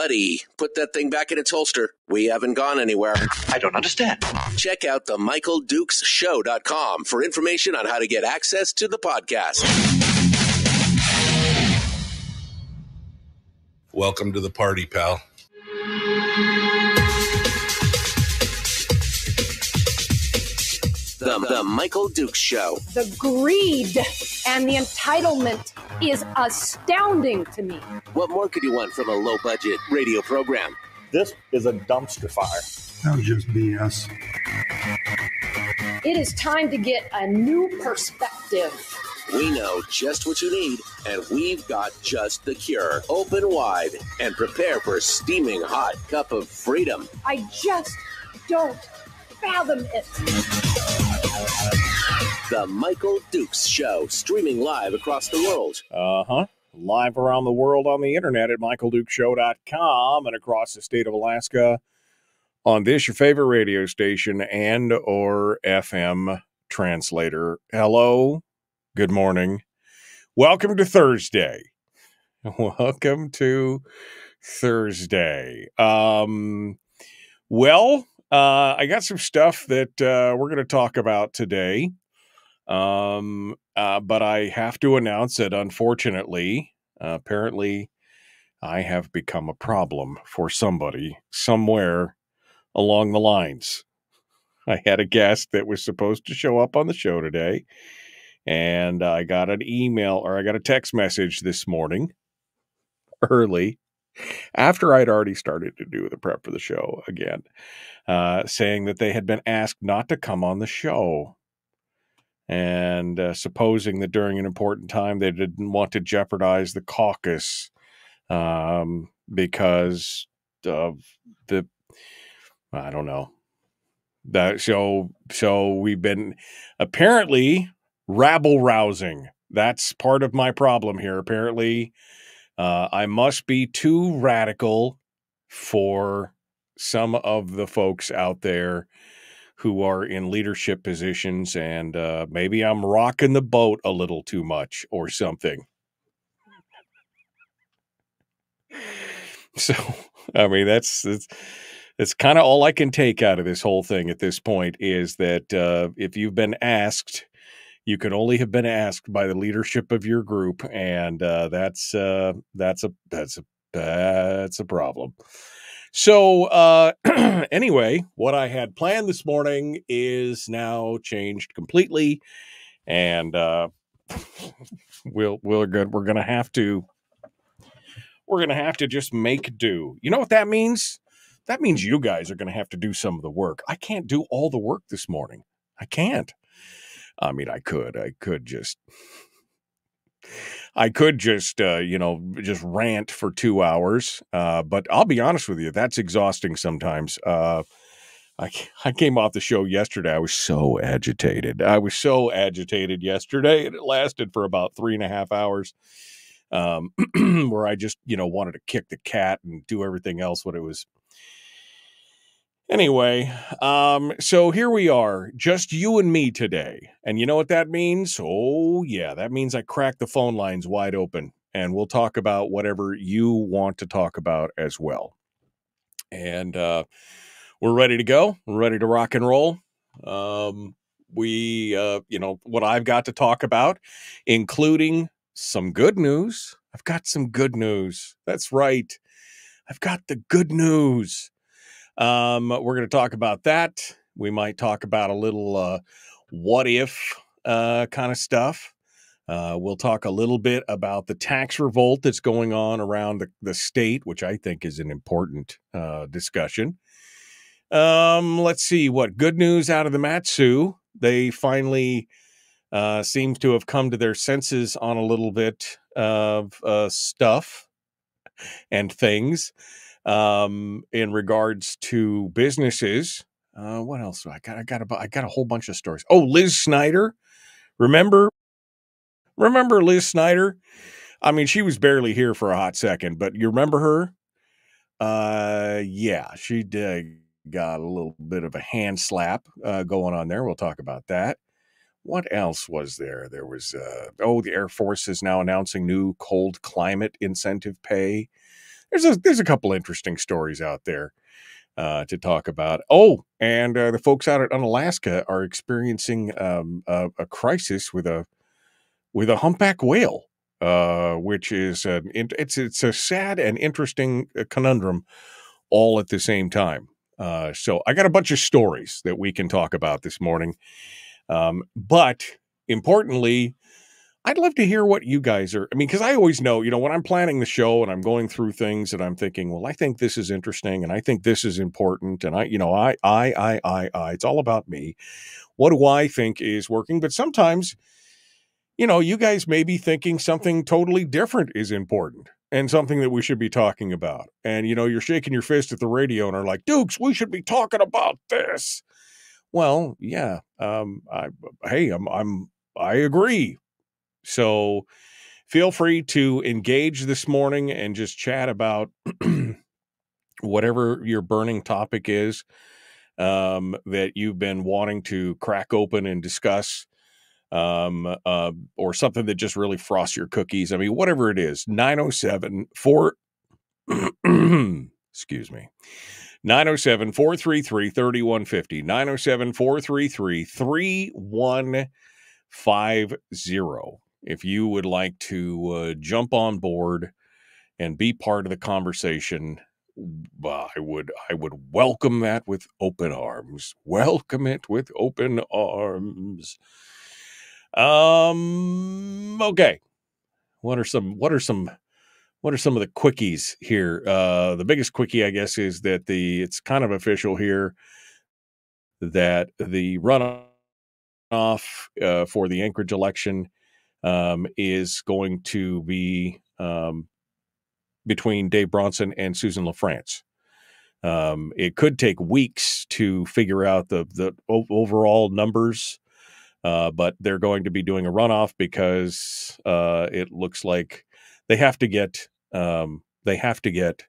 Whoa, buddy. Put that thing back in its holster. We haven't gone anywhere. I don't understand. Check out the Michael Dukes MichaelDukesShow.com for information on how to get access to the podcast. Welcome to the party, pal. The, the Michael Dukes Show. The greed and the entitlement is astounding to me. What more could you want from a low budget radio program? This is a dumpster fire. That was just BS. It is time to get a new perspective. We know just what you need, and we've got just the cure. Open wide and prepare for a steaming hot cup of freedom. I just don't fathom it. The Michael Dukes Show, streaming live across the world. Uh huh. Live around the world on the internet at michaeldukeshow.com and across the state of Alaska on this your favorite radio station and or FM translator. Hello. Good morning. Welcome to Thursday. Welcome to Thursday. Um well, uh I got some stuff that uh we're going to talk about today. Um, uh, but I have to announce that unfortunately, apparently, I have become a problem for somebody somewhere along the lines. I had a guest that was supposed to show up on the show today, and I got an email or I got a text message this morning early after I'd already started to do the prep for the show again, uh, saying that they had been asked not to come on the show and uh, supposing that during an important time they didn't want to jeopardize the caucus um, because of the I don't know that so so we've been apparently rabble rousing. That's part of my problem here. Apparently, uh, I must be too radical for some of the folks out there who are in leadership positions, and uh, maybe I'm rocking the boat a little too much or something. So, I mean, that's that's, that's kind of all I can take out of this whole thing at this point is that uh, if you've been asked, you can only have been asked by the leadership of your group, and uh, that's uh, that's a that's a that's a problem. So, uh, anyway, what I had planned this morning is now changed completely, and uh, we'll we're good. We're gonna have to we're gonna have to just make do. You know what that means? That means you guys are gonna have to do some of the work. I can't do all the work this morning. I can't. I mean, I could. I could just I could just, uh, you know, just rant for two hours. Uh, but I'll be honest with you, that's exhausting sometimes. Uh, I, I came off the show yesterday. I was so agitated. I was so agitated yesterday, and it lasted for about three and a half hours. Um, where I just, you know, wanted to kick the cat and do everything else when it was Anyway, um, so here we are, just you and me today. And you know what that means? Oh, yeah, that means I crack the phone lines wide open and we'll talk about whatever you want to talk about as well. And uh, we're ready to go. We're ready to rock and roll. Um, we, uh, you know, what I've got to talk about, including some good news. I've got some good news. That's right. I've got the good news. Um, we're going to talk about that. We might talk about a little uh, what if uh, kind of stuff. Uh, we'll talk a little bit about the tax revolt that's going on around the, the state, which I think is an important uh, discussion. Um, let's see what good news out of the Mat-Su. They finally uh, seem to have come to their senses on a little bit of uh, stuff and things um, in regards to businesses. Uh, what else? Do I got I got a, I got a whole bunch of stories. Oh, Liz Snyder, remember? Remember Liz Snyder? I mean, she was barely here for a hot second, but you remember her? Uh, yeah, she did got a little bit of a hand slap uh, going on there. We'll talk about that. What else was there? There was uh, oh, the Air Force is now announcing new cold climate incentive pay. There's a there's a couple interesting stories out there uh, to talk about. Oh, and uh, the folks out at Unalaska are experiencing um, a, a crisis with a with a humpback whale, uh, which is uh, it's it's a sad and interesting uh, conundrum all at the same time. Uh, so I got a bunch of stories that we can talk about this morning, um, but importantly, I'd love to hear what you guys are. I mean, because I always know, you know, when I'm planning the show and I'm going through things and I'm thinking, well, I think this is interesting and I think this is important, and I, you know, I, I, I, I, I. It's all about me. What do I think is working? But sometimes, you know, you guys may be thinking something totally different is important and something that we should be talking about. And you know, you're shaking your fist at the radio and are like, Dukes, we should be talking about this. Well, yeah. Um, I, hey, I'm, I'm, I agree so feel free to engage this morning and just chat about whatever your burning topic is um, that you've been wanting to crack open and discuss. Um, uh, or something that just really frosts your cookies. I mean, whatever it is, 907 4, excuse me, 907 433 3150, 907 433 3150 if you would like to uh, jump on board and be part of the conversation I would I would welcome that with open arms. Welcome it with open arms. Um okay. What are some what are some what are some of the quickies here? Uh the biggest quickie I guess is that the it's kind of official here that the runoff uh, for the Anchorage election um, is going to be um, between Dave Bronson and Susan LaFrance. Um, it could take weeks to figure out the the overall numbers, uh, but they're going to be doing a runoff because uh, it looks like they have to get um, they have to get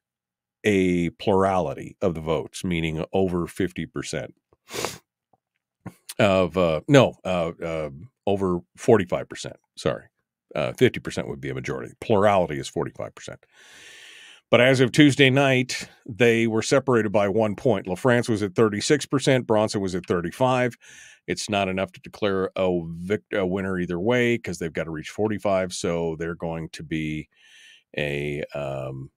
a plurality of the votes, meaning over fifty percent of uh, no uh, uh, over 45%. Sorry. Uh, 50% would be a majority. Plurality is 45%. But as of Tuesday night, they were separated by one point. LaFrance was at 36%, Bronson was at 35. It's not enough to declare a, a winner either way because they've got to reach 45. So they're going to be a um,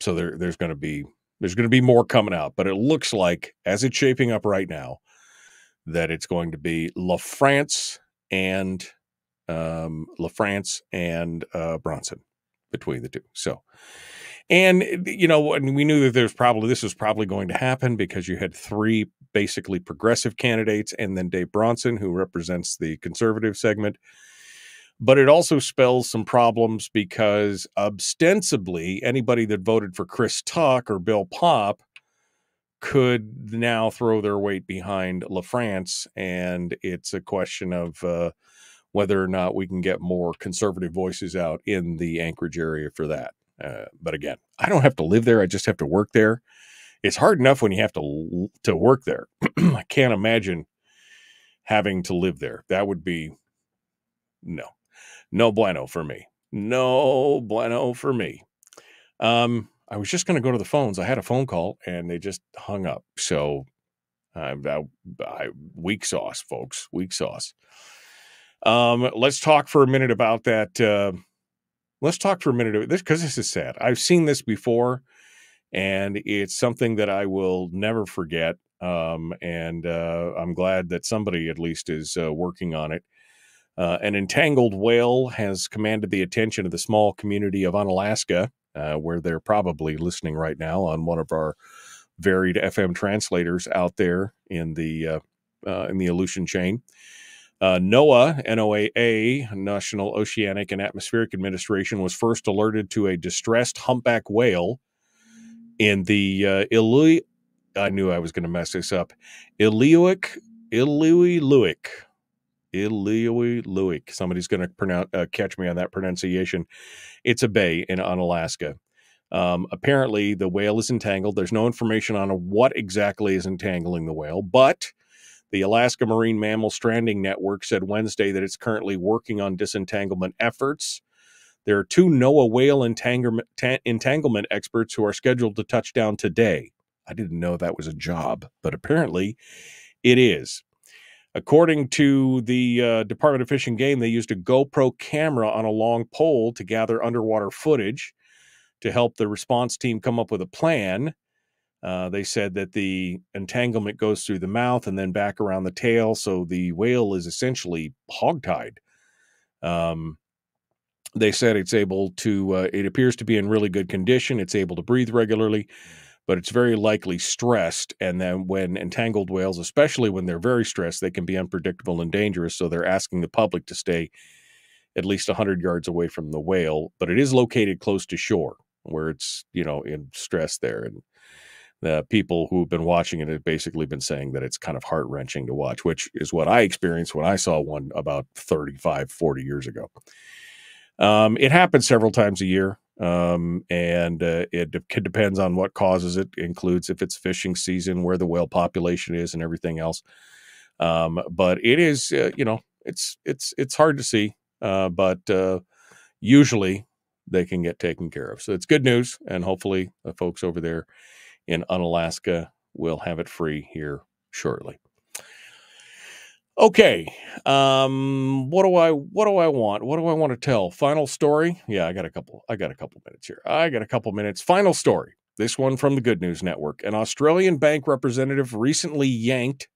so there, there's going to be there's going to be more coming out. But it looks like, as it's shaping up right now, that it's going to be La France and um, LaFrance and uh, Bronson between the two. So, and eh, you know, and we knew that there's probably this was probably going to happen because you had three basically progressive candidates, and then Dave Bronson, who represents the conservative segment. But it also spells some problems because ostensibly anybody that voted for Chris Tuck or Bill Popp could now throw their weight behind LaFrance, and it's a question of uh, whether or not we can get more conservative voices out in the Anchorage area for that. Uh, but again, I don't have to live there; I just have to work there. It's hard enough when you have to to work there. I can't imagine having to live there. That would be no, no bueno for me. No bueno for me. Um, I was just going to go to the phones. I had a phone call and they just hung up. So, uh, I, I, weak sauce, folks. Weak sauce. Um, let's talk for a minute about that. Uh, let's talk for a minute of this because this is sad. I've seen this before, and it's something that I will never forget. Um, and uh, I'm glad that somebody at least is uh, working on it. Uh, an entangled whale has commanded the attention of the small community of Unalaska, uh, where they're probably listening right now on one of our varied FM translators out there in the uh, uh, in the Aleutian chain. Uh, NOAA, NOAA, National Oceanic and Atmospheric Administration, was first alerted to a distressed humpback whale in the uh, Ilu- I knew I was going to mess this up. Iluic, Iluiluic, Iluiluic. Somebody's going to pronounce uh, catch me on that pronunciation. It's a bay in on Alaska. Um, apparently, the whale is entangled. There's no information on what exactly is entangling the whale, but the Alaska Marine Mammal Stranding Network said Wednesday that it's currently working on disentanglement efforts. There are two NOAA whale entanglement experts who are scheduled to touch down today. I didn't know that was a job, but apparently it is. According to the uh, Department of Fish and Game, they used a GoPro camera on a long pole to gather underwater footage to help the response team come up with a plan. Uh, they said that the entanglement goes through the mouth and then back around the tail, so the whale is essentially hogtied. Um, they said it's able to, uh, it appears to be in really good condition. It's able to breathe regularly, but it's very likely stressed. And then when entangled whales, especially when they're very stressed, they can be unpredictable and dangerous. So they're asking the public to stay at least 100 yards away from the whale, but it is located close to shore where it's, you know, in stress there. And the people who've been watching it have basically been saying that it's kind of heart wrenching to watch, which is what I experienced when I saw one about 35, 40 years ago. Um, it happens several times a year, um, and uh, it de- depends on what causes it. it. Includes if it's fishing season, where the whale population is, and everything else. Um, but it is, uh, you know, it's it's it's hard to see, uh, but uh, usually they can get taken care of. So it's good news, and hopefully the folks over there in Unalaska will have it free here shortly. Okay. Um, what do I what do I want? What do I want to tell? Final story? Yeah, I got a couple. I got a couple minutes here. I got a couple minutes. Final story. This one from the Good News Network. An Australian bank representative recently yanked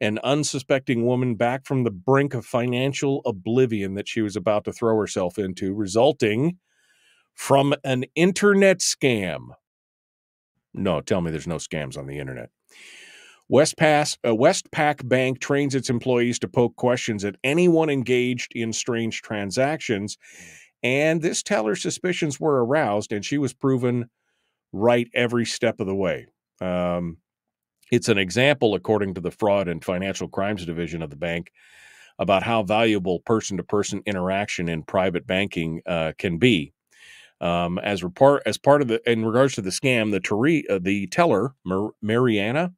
an unsuspecting woman back from the brink of financial oblivion that she was about to throw herself into, resulting from an internet scam. No, tell me there's no scams on the internet. Westpac, uh, Westpac Bank trains its employees to poke questions at anyone engaged in strange transactions. And this teller's suspicions were aroused, and she was proven right every step of the way. Um, it's an example, according to the Fraud and Financial Crimes Division of the bank, about how valuable person to person interaction in private banking uh, can be. Um, as report as part of the in regards to the scam, the Tari, uh, the teller Mar- Mariana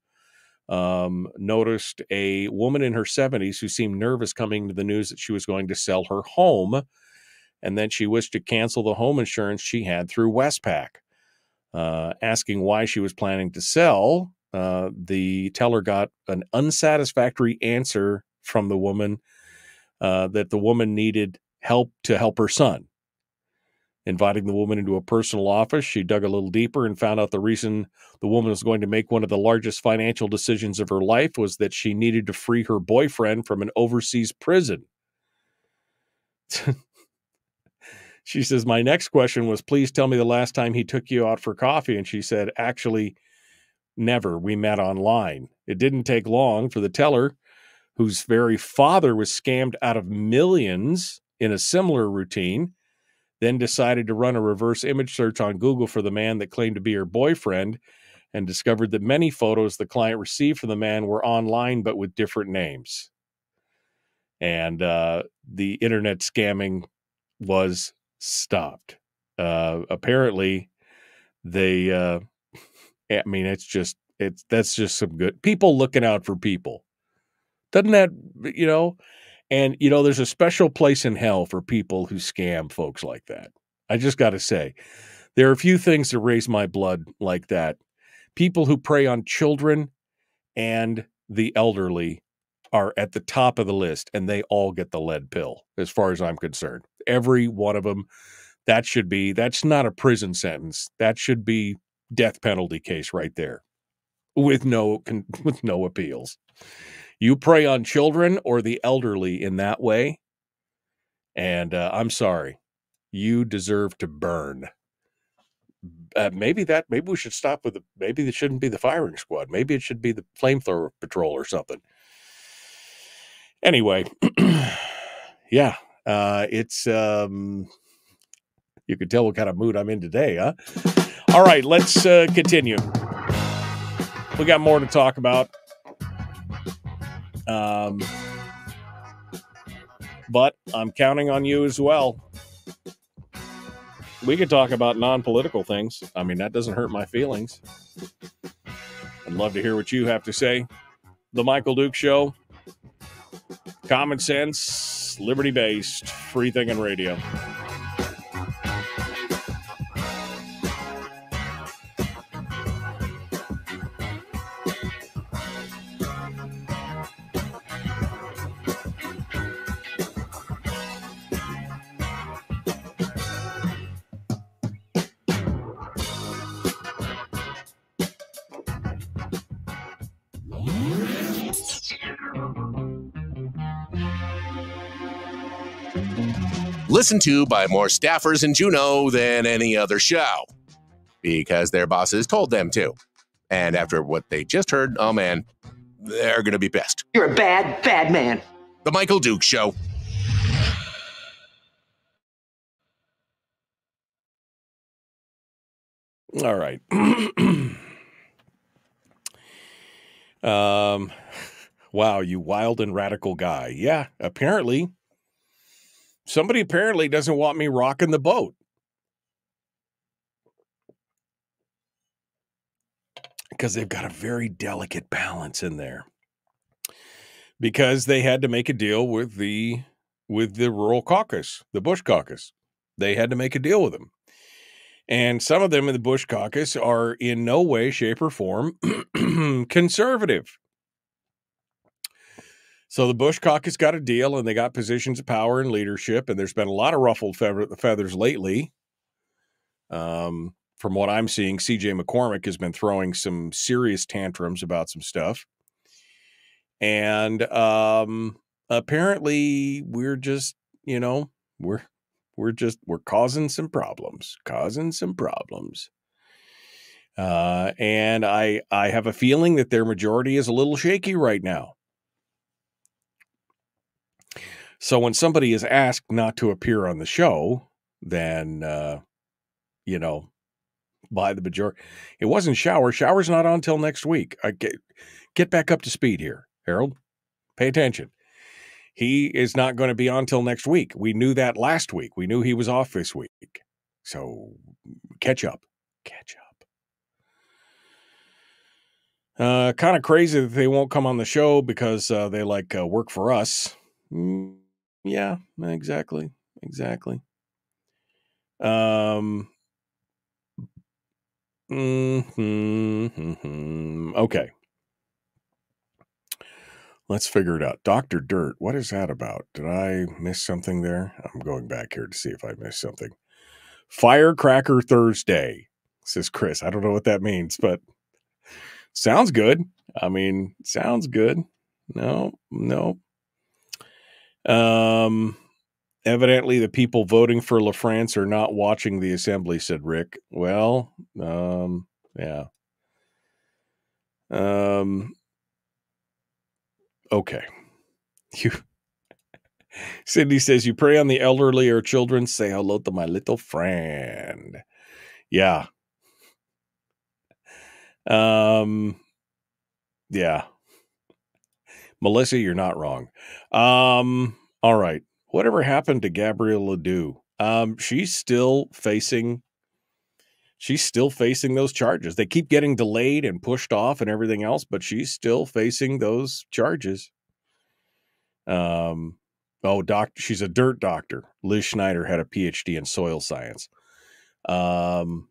um, noticed a woman in her 70s who seemed nervous coming to the news that she was going to sell her home, and then she wished to cancel the home insurance she had through Westpac. Uh, asking why she was planning to sell, uh, the teller got an unsatisfactory answer from the woman uh, that the woman needed help to help her son. Inviting the woman into a personal office, she dug a little deeper and found out the reason the woman was going to make one of the largest financial decisions of her life was that she needed to free her boyfriend from an overseas prison. she says, My next question was, Please tell me the last time he took you out for coffee. And she said, Actually, never. We met online. It didn't take long for the teller, whose very father was scammed out of millions in a similar routine then decided to run a reverse image search on Google for the man that claimed to be her boyfriend and discovered that many photos the client received from the man were online but with different names. And uh, the internet scamming was stopped. Uh, apparently, they, uh, I mean, it's just, it's, that's just some good people looking out for people. Doesn't that, you know, and, you know, there's a special place in hell for people who scam folks like that. I just got to say, there are a few things that raise my blood like that. People who prey on children and the elderly are at the top of the list, and they all get the lead pill, as far as I'm concerned. Every one of them. That should be, that's not a prison sentence. That should be death penalty case right there with no with no appeals. You prey on children or the elderly in that way, and uh, I'm sorry, you deserve to burn. Uh, maybe that maybe we should stop with the maybe it shouldn't be the firing squad. Maybe it should be the flamethrower patrol or something. Anyway, yeah, uh, it's um, you can tell what kind of mood I'm in today, huh? All right, let's uh, continue. We got more to talk about. Um, but I'm counting on you as well. We could talk about non political things. I mean, that doesn't hurt my feelings. I'd love to hear what you have to say. The Michael Duke Show. Common sense, liberty based, free thinking radio. Listened to by more staffers in Juneau than any other show because their bosses told them to. And after what they just heard, oh man, they're going to be pissed. You're a bad, bad man. The Michael Duke Show. All right. um, wow, you wild and radical guy. Yeah, apparently. Somebody apparently doesn't want me rocking the boat. Because they've got a very delicate balance in there. Because they had to make a deal with the with the rural caucus, the Bush caucus. They had to make a deal with them. And some of them in the Bush caucus are in no way, shape, or form conservative. So the Bush caucus got a deal and they got positions of power and leadership. And there's been a lot of ruffled feathers lately. Um, from what I'm seeing, CJ McCormick has been throwing some serious tantrums about some stuff. And um, apparently, we're just, you know, we're we're just we're causing some problems, causing some problems. Uh, and I I have a feeling that their majority is a little shaky right now. So when somebody is asked not to appear on the show, then uh, you know, by the majority, it wasn't shower. Shower's not on until next week. I get get back up to speed here, Harold. Pay attention he is not going to be on till next week. We knew that last week. We knew he was off this week. So catch up. Catch up. Uh, kind of crazy that they won't come on the show because uh, they like uh, work for us. Mm, yeah, exactly. Exactly. Um, mm-hmm, okay. Let's figure it out. Dr. Dirt, what is that about? Did I miss something there? I'm going back here to see if I missed something. Firecracker Thursday, says Chris. I don't know what that means, but sounds good. I mean, sounds good. No, no. Um, evidently the people voting for LaFrance are not watching the assembly, said Rick. Well, um, yeah. Um, okay. You Sydney says you pray on the elderly or children. Say hello to my little friend. Yeah. Um. Yeah. Melissa, you're not wrong. Um. All right. Whatever happened to Gabrielle Ledoux? Um. She's still facing. She's still facing those charges. They keep getting delayed and pushed off and everything else, but she's still facing those charges. Um, oh, doc, she's a dirt doctor. Liz Snyder had a PhD in soil science. Um,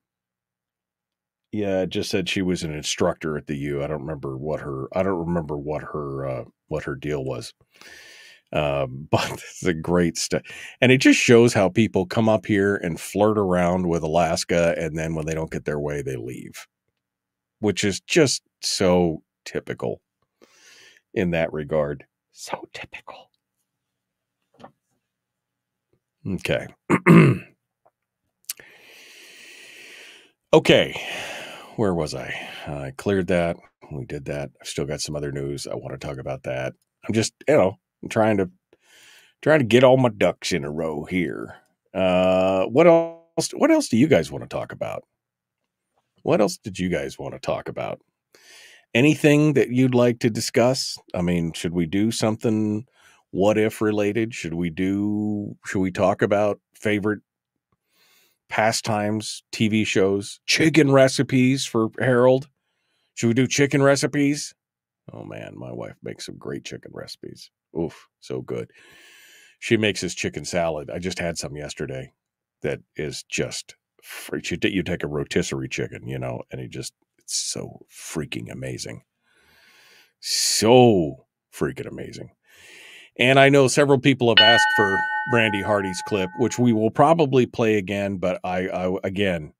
yeah, it just said she was an instructor at the U. I don't remember what her I don't remember what her uh, what her deal was. Um, but it's a great stuff, and it just shows how people come up here and flirt around with Alaska, and then when they don't get their way, they leave, which is just so typical in that regard. So typical. Okay. okay. Where was I? I cleared that. We did that. I've still got some other news. I want to talk about that. I'm just, you know, I'm trying to trying to get all my ducks in a row here. Uh what else what else do you guys want to talk about? What else did you guys want to talk about? anything that you'd like to discuss? I mean, should we do something what if related? Should we do should we talk about favorite pastimes, TV shows, chicken recipes for Harold? Should we do chicken recipes? Oh man, my wife makes some great chicken recipes. Oof, so good. She makes this chicken salad. I just had some yesterday that is just you take a rotisserie chicken, you know, and it just it's so freaking amazing. So freaking amazing. And I know several people have asked for Brandy Hardy's clip, which we will probably play again. But I, I again,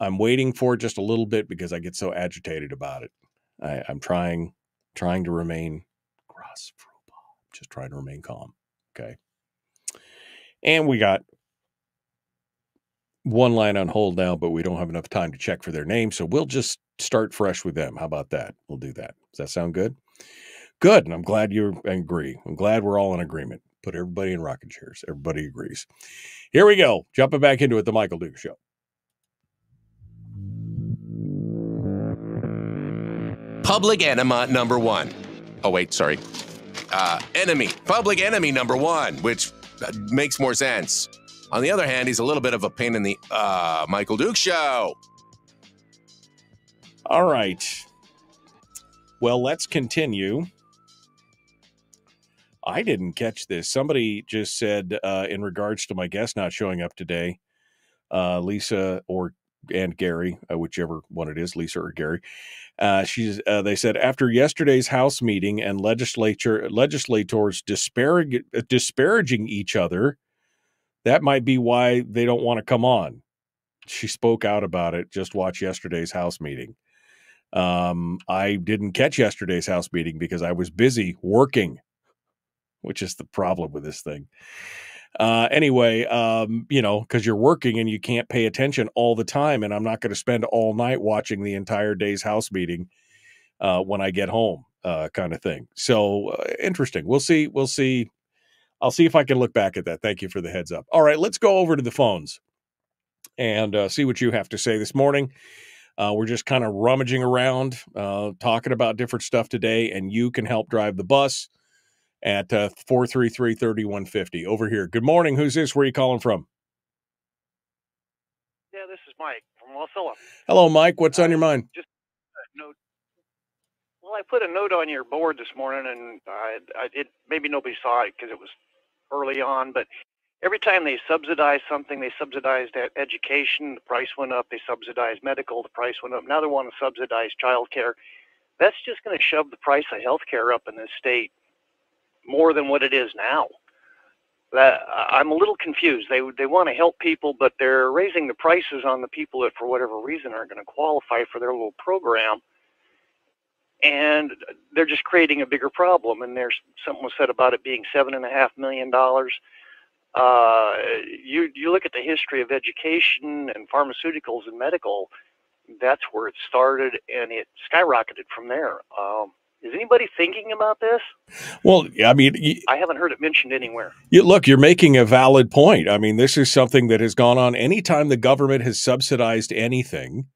I'm waiting for just a little bit because I get so agitated about it. I, I'm trying, trying to remain cross just trying to remain calm. Okay. And we got one line on hold now, but we don't have enough time to check for their name. So we'll just start fresh with them. How about that? We'll do that. Does that sound good? Good. And I'm glad you agree. I'm glad we're all in agreement. Put everybody in rocking chairs. Everybody agrees. Here we go. Jumping back into it, the Michael Duke Show. Public enema number one. Oh, wait, sorry. Uh, enemy. Public enemy number one, which uh, makes more sense. On the other hand, he's a little bit of a pain in the uh, Michael Duke show. All right. Well, let's continue. I didn't catch this. Somebody just said uh, in regards to my guest not showing up today, uh, Lisa or and Gary, uh, whichever one it is, Lisa or Gary. Uh, she's. Uh, they said after yesterday's House meeting and legislature legislators disparag- disparaging each other, that might be why they don't want to come on. She spoke out about it. Just watch yesterday's House meeting. Um, I didn't catch yesterday's House meeting because I was busy working, which is the problem with this thing. Uh, anyway, um, you know, because you're working and you can't pay attention all the time, and I'm not going to spend all night watching the entire day's House meeting uh, when I get home, uh, kind of thing. So uh, interesting. We'll see. We'll see. I'll see if I can look back at that. Thank you for the heads up. All right, let's go over to the phones and uh, see what you have to say this morning. Uh, we're just kind of rummaging around, uh, talking about different stuff today, and you can help drive the bus at uh, 433 3150 over here. Good morning. Who's this? Where are you calling from? Yeah, this is Mike from Wasilla. Hello, Mike. What's on your mind? Just a note. Well, I put a note on your board this morning, and I, I it maybe nobody saw it because it was early on, but every time they subsidize something, they subsidized education, the price went up. They subsidized medical, the price went up. Now they want to subsidize child care. That's just going to shove the price of health care up in this state more than what it is now. That I'm a little confused. They they want to help people, but they're raising the prices on the people that, for whatever reason, aren't going to qualify for their little program, and they're just creating a bigger problem. And there's something was said about it being seven and a half million dollars. Uh, you you look at the history of education and pharmaceuticals and medical. That's where it started, and it skyrocketed from there. Um, is anybody thinking about this? Well, I mean, I haven't heard it mentioned anywhere. you, look, you're making a valid point. I mean, this is something that has gone on anytime the government has subsidized anything.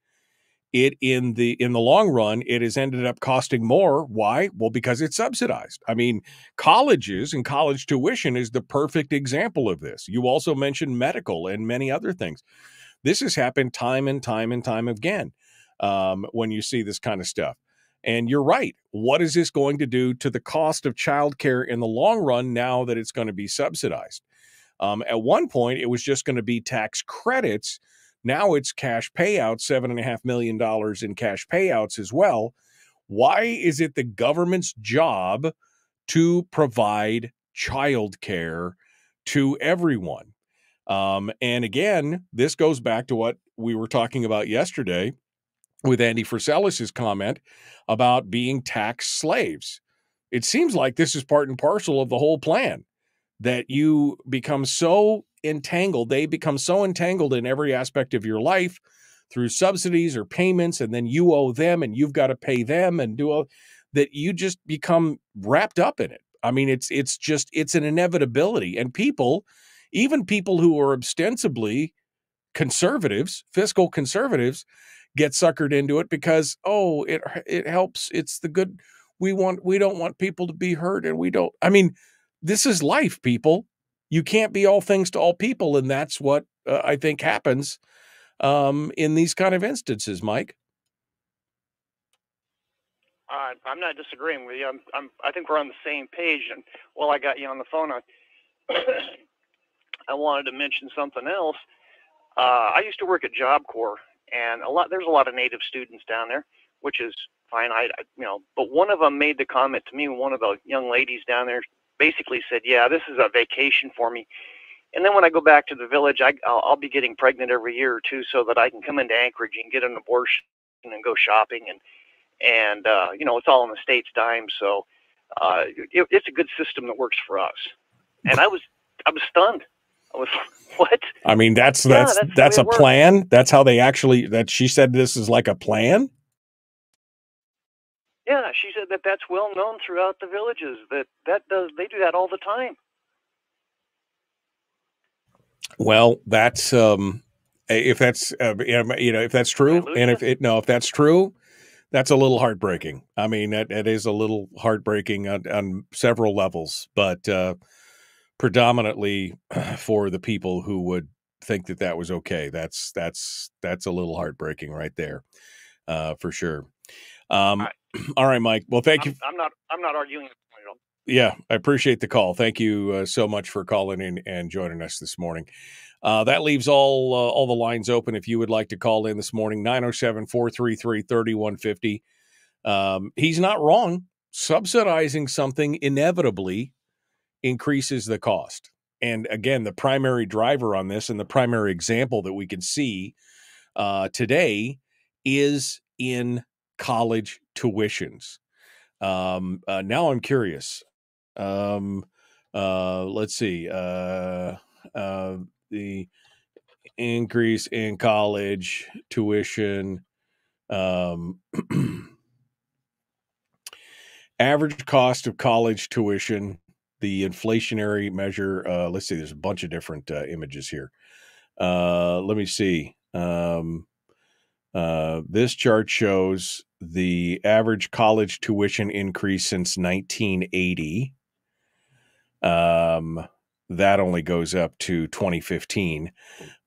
It in the in the long run, it has ended up costing more. Why? Well, because it's subsidized. I mean, colleges and college tuition is the perfect example of this. You also mentioned medical and many other things. This has happened time and time and time again um, when you see this kind of stuff. And you're right. What is this going to do to the cost of childcare in the long run now that it's going to be subsidized? Um, at one point, it was just going to be tax credits. Now it's cash payouts, $7.5 million in cash payouts as well. Why is it the government's job to provide childcare to everyone? Um, and again, this goes back to what we were talking about yesterday with Andy Frisellis's comment about being tax slaves. It seems like this is part and parcel of the whole plan that you become so entangled, they become so entangled in every aspect of your life through subsidies or payments, and then you owe them and you've got to pay them and do all that you just become wrapped up in it. I mean, it's it's just it's an inevitability. And people, even people who are ostensibly conservatives, fiscal conservatives, get suckered into it because oh it it helps it's the good we want we don't want people to be hurt and we don't i mean this is life people you can't be all things to all people and that's what uh, i think happens um, in these kind of instances mike Uh, I'm not disagreeing with you. I'm, I'm, I think we're on the same page. And while I got you on the phone, I, I wanted to mention something else. Uh, I used to work at Job Corps, and a lot there's a lot of Native students down there, which is fine. I, I you know, but one of them made the comment to me. One of the young ladies down there basically said, "Yeah, this is a vacation for me." And then when I go back to the village, I, I'll, I'll be getting pregnant every year or two, so that I can come into Anchorage and get an abortion and go shopping and and uh, you know it's all on the state's dime. So uh, it, it's a good system that works for us. And I was I was stunned. I was, what? I mean, that's Yeah, that's that's that's a works. plan. That's how they actually. That she said this is like a plan. Yeah, she said that that's well known throughout the villages. That that does they do that all the time. Well, that's um, if that's uh, you know if that's true, and if it no, if that's true, that's a little heartbreaking. I mean, that it is a little heartbreaking on, on several levels, but uh, predominantly for the people who would think that that was okay. That's that's that's a little heartbreaking right there, uh, for sure. Um, I- all right, Mike. Well, thank you. I'm, I'm not. I'm not arguing at all. Yeah, I appreciate the call. Thank you uh, so much for calling in and joining us this morning. Uh, that leaves all uh, all the lines open if you would like to call in this morning 907-433-3150. Um, he's not wrong. Subsidizing something inevitably increases the cost. And again, the primary driver on this and the primary example that we can see uh, today is in college tuitions. Um, uh, now I'm curious. Um, uh, let's see. Uh, uh, the increase in college tuition. Um, average cost of college tuition. The inflationary measure. Uh, let's see. There's a bunch of different uh, images here. Uh, let me see. Um, uh, this chart shows the average college tuition increase since 1980. Um, that only goes up to 2015.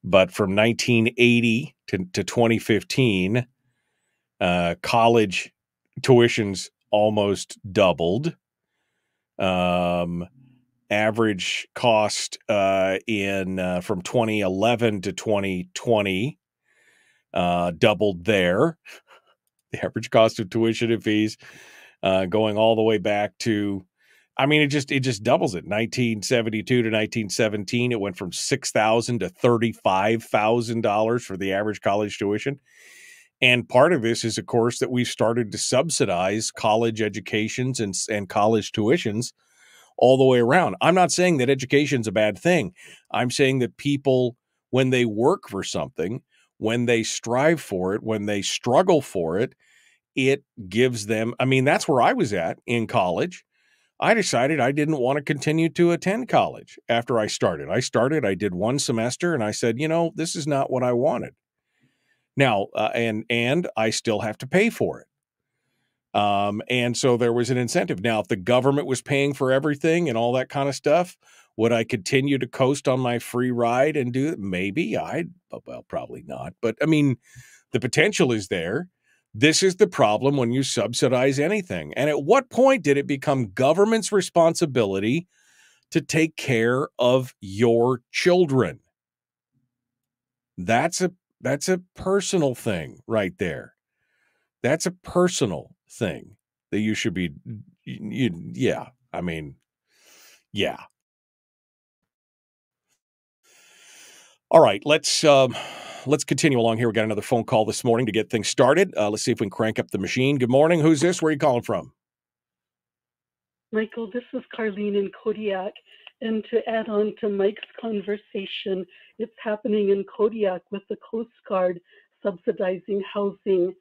But from 1980 to, to 2015, uh, college tuitions almost doubled. Um, average cost uh, in uh, from 2011 to 2020 uh, doubled there. The average cost of tuition and fees uh, going all the way back to, I mean, it just it just doubles it. 1972 to 1917, it went from six thousand to thirty five thousand dollars for the average college tuition. And part of this is, of course, that we've started to subsidize college educations and and college tuitions all the way around. I'm not saying that education's a bad thing. I'm saying that people, when they work for something, when they strive for it, when they struggle for it, it gives them. I mean, that's where I was at in college. I decided I didn't want to continue to attend college after I started. I started, I did one semester, and I said, you know, this is not what I wanted. Now, uh, and and I still have to pay for it. Um, and so there was an incentive. Now, if the government was paying for everything and all that kind of stuff, would I continue to coast on my free ride and do it? Maybe I'd, well, probably not. But I mean, the potential is there. This is the problem when you subsidize anything. And at what point did it become government's responsibility to take care of your children? That's a that's a personal thing right there. That's a personal thing that you should be you, yeah, I mean, yeah. All right, let's um, let's continue along here. We got another phone call this morning to get things started. Uh, let's see if we can crank up the machine. Good morning. Who's this? Where are you calling from? Michael, this is Carlene in Kodiak. And to add on to Mike's conversation, it's happening in Kodiak with the Coast Guard subsidizing housing.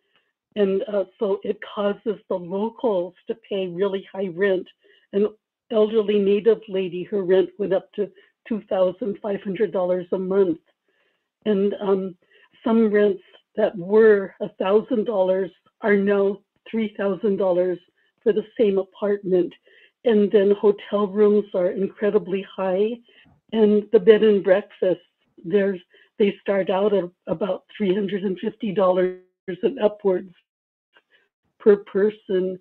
And uh, so it causes the locals to pay really high rent. An elderly native lady, her rent went up to $2,500 a month. And um, some rents that were $1,000 are now $3,000 for the same apartment. And then hotel rooms are incredibly high. And the bed and breakfast, there's they start out at about $350 and upwards per person.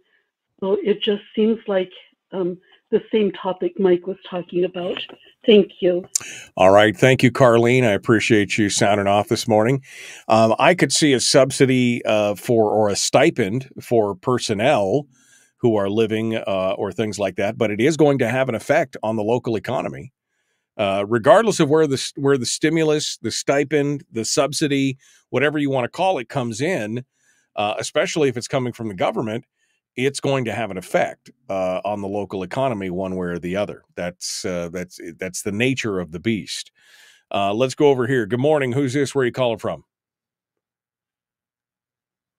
So it just seems like um, the same topic Mike was talking about. Thank you. All right. Thank you, Carlene. I appreciate you sounding off this morning. Um, I could see a subsidy uh, for or a stipend for personnel who are living uh, or things like that, but it is going to have an effect on the local economy. Uh, regardless of where the where the stimulus, the stipend, the subsidy, whatever you want to call it, comes in, uh, especially if it's coming from the government, it's going to have an effect uh, on the local economy one way or the other. That's uh, that's that's the nature of the beast. Uh, let's go over here. Good morning. Who's this? Where are you calling from?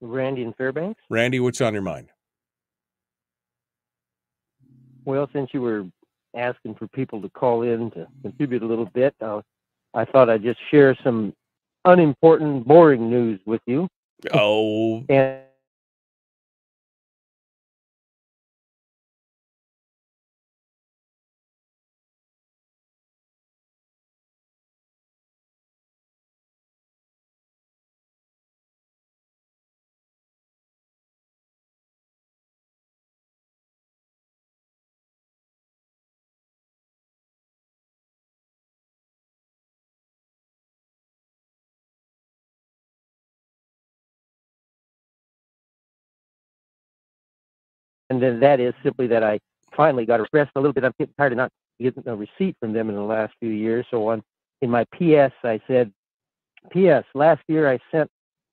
Randy in Fairbanks. Randy, what's on your mind? Well, since you were asking for people to call in to contribute a little bit, uh, I thought I'd just share some unimportant, boring news with you. Oh, And then that is simply that I finally got a rest a little bit. I'm getting tired of not getting a receipt from them in the last few years. So on in my PS, I said, PS, last year I sent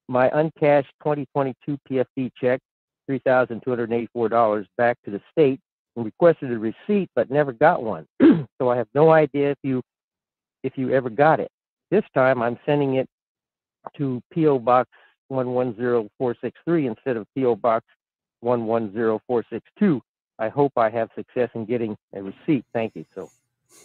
my uncashed 2022 PFD check, $3,284 back to the state and requested a receipt, but never got one. so I have no idea if you if you ever got it. This time I'm sending it to PO Box 110463 instead of PO Box 110462. I hope I have success in getting a receipt. Thank you. So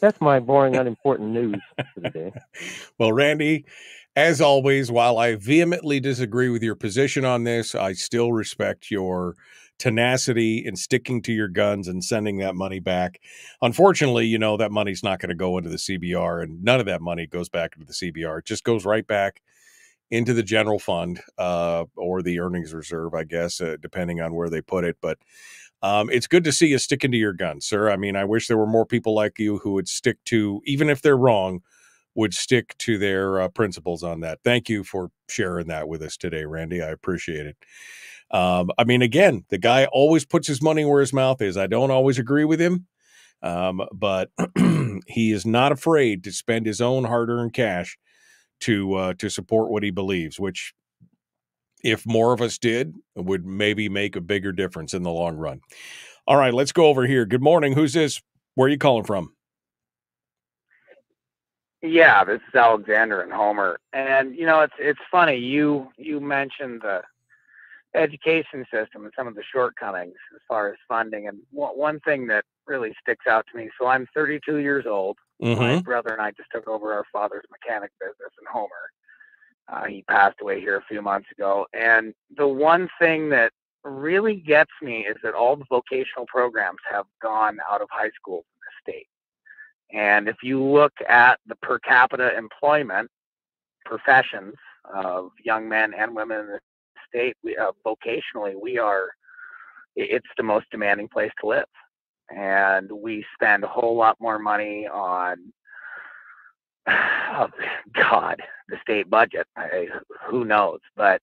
that's my boring, unimportant news for the day. well, Randy, as always, while I vehemently disagree with your position on this, I still respect your tenacity in sticking to your guns and sending that money back. Unfortunately, you know, that money's not going to go into the CBR, and none of that money goes back into the CBR. It just goes right back into the general fund uh, or the earnings reserve, I guess, uh, depending on where they put it. But um, it's good to see you sticking to your guns, sir. I mean, I wish there were more people like you who would stick to, even if they're wrong, would stick to their uh, principles on that. Thank you for sharing that with us today, Randy. I appreciate it. Um, I mean, again, the guy always puts his money where his mouth is. I don't always agree with him, um, but he is not afraid to spend his own hard-earned cash to uh, to support what he believes. Which, if more of us did, would maybe make a bigger difference in the long run. All right, let's go over here. Good morning. Who's this? Where are you calling from? Yeah, this is Alexander and Homer. And you know, it's it's funny you you mentioned the education system and some of the shortcomings as far as funding. And one one thing that really sticks out to me. So I'm 32 years old. My Mm-hmm. brother and I just took over our father's mechanic business in Homer. Uh, he passed away here a few months ago. And the one thing that really gets me is that all the vocational programs have gone out of high schools in the state. And if you look at the per capita employment professions of young men and women in the state, we, uh, vocationally, we are, it's the most demanding place to live. And we spend a whole lot more money on, oh, God, the state budget. I, who knows? But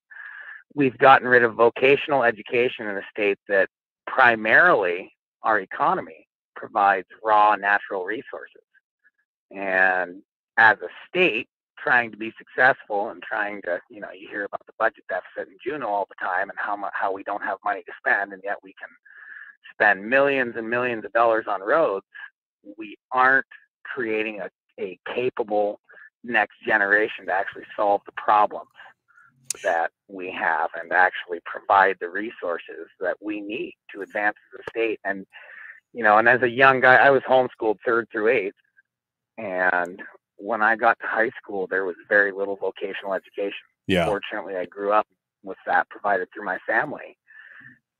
we've gotten rid of vocational education in a state that primarily our economy provides raw natural resources. And as a state, trying to be successful and trying to, you know, you hear about the budget deficit in Juneau all the time and how how we don't have money to spend, and yet we can spend millions and millions of dollars on roads. We aren't creating a, a capable next generation to actually solve the problems that we have and actually provide the resources that we need to advance as a state. And you know, and as a young guy, I was homeschooled third through eighth, and when I got to high school, there was very little vocational education. Yeah. Fortunately, I grew up with that provided through my family,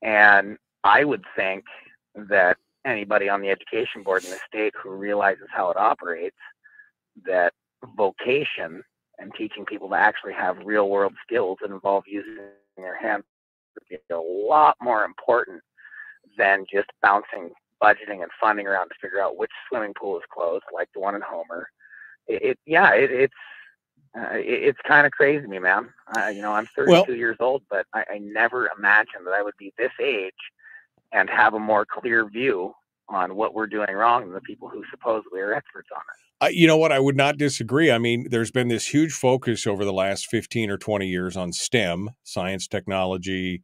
and I would think that anybody on the education board in the state who realizes how it operates, that vocation and teaching people to actually have real world skills that involve using their hands would be a lot more important than just bouncing budgeting and funding around to figure out which swimming pool is closed, like the one in Homer. It, it yeah, it, it's uh, it, it's kind of crazy to me, man. Uh, you know, I'm 32 Well- years old, but I, I never imagined that I would be this age and have a more clear view on what we're doing wrong than the people who supposedly are experts on it. Uh, you know what? I would not disagree. I mean, there's been this huge focus over the last 15 or 20 years on STEM, science, technology,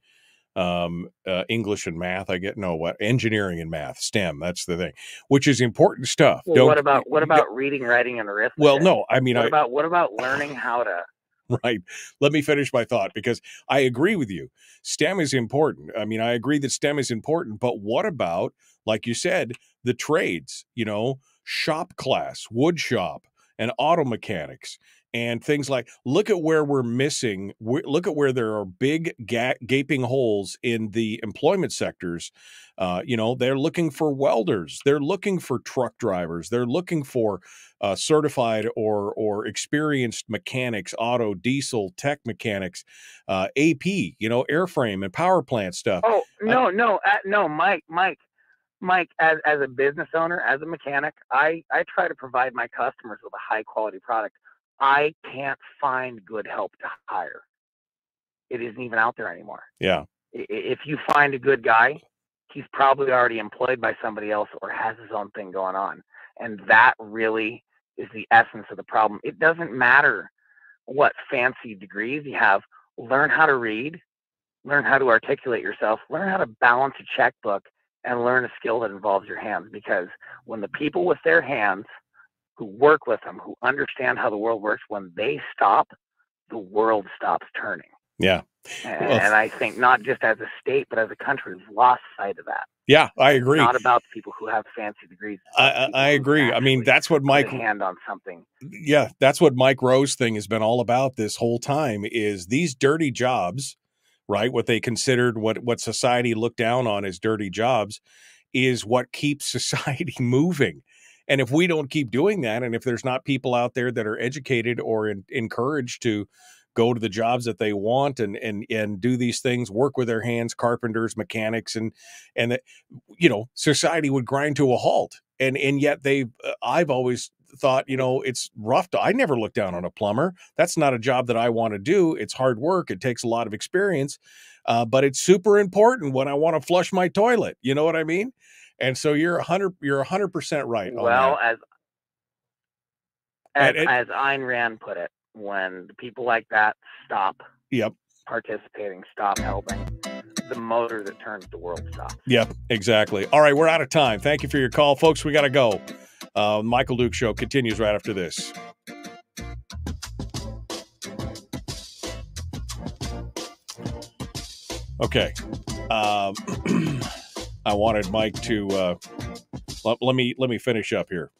um, uh, English and math. I get no what engineering and math, STEM. That's the thing, which is important stuff. Well, what about what about reading, writing, and arithmetic? Well, no, I mean, what I about what about learning how to? right. Let me finish my thought because I agree with you. STEM is important. I mean, I agree that STEM is important, but what about, like you said, the trades? You know, shop class, wood shop, and auto mechanics. And things like, look at where we're missing. we- Look at where there are big ga- gaping holes in the employment sectors. Uh, you know, they're looking for welders. They're looking for truck drivers. They're looking for uh, certified or or experienced mechanics, auto, diesel, tech mechanics, uh, AP, you know, airframe and power plant stuff. Oh no, no, uh, no, Mike, Mike, Mike. As as a business owner, as a mechanic, I I try to provide my customers with a high quality product. I can't find good help to hire. It isn't even out there anymore. Yeah, If you find a good guy, he's probably already employed by somebody else or has his own thing going on, and that really is the essence of the problem. It doesn't matter what fancy degrees you have. Learn how to read, learn how to articulate yourself, learn how to balance a checkbook, and learn a skill that involves your hands. Because when the people with their hands who work with them, who understand how the world works, when they stop, the world stops turning. yeah, And, Well, and I think not just as a state, but as a country, we've lost sight of that. yeah. I agree. Not about the people who have fancy degrees. I, I, people I who agree. I mean, that's what Mike. hand on something. Yeah, that's what Mike Rowe's thing has been all about this whole time. Is these dirty jobs, right? What they considered, what what society looked down on as dirty jobs, is what keeps society moving. And if we don't keep doing that, and if there's not people out there that are educated or in, encouraged to go to the jobs that they want and and and do these things, work with their hands, carpenters, mechanics, and and that you know society would grind to a halt. And and yet they, uh, I've always thought, you know, it's rough. To, I never look down on a plumber. That's not a job that I want to do. It's hard work. It takes a lot of experience, uh, but it's super important when I want to flush my toilet. You know what I mean? And so you're a hundred, you're a hundred percent right. Well, as as, it- as Ayn Rand put it, when people like that stop yep, participating, stop helping, the motor that turns the world stops. yep, exactly. All right, we're out of time. Thank you for your call, folks. We got to go. Uh, Michael Dukes show continues right after this. Okay. Um, I wanted Mike to uh, let, let me let me finish up here.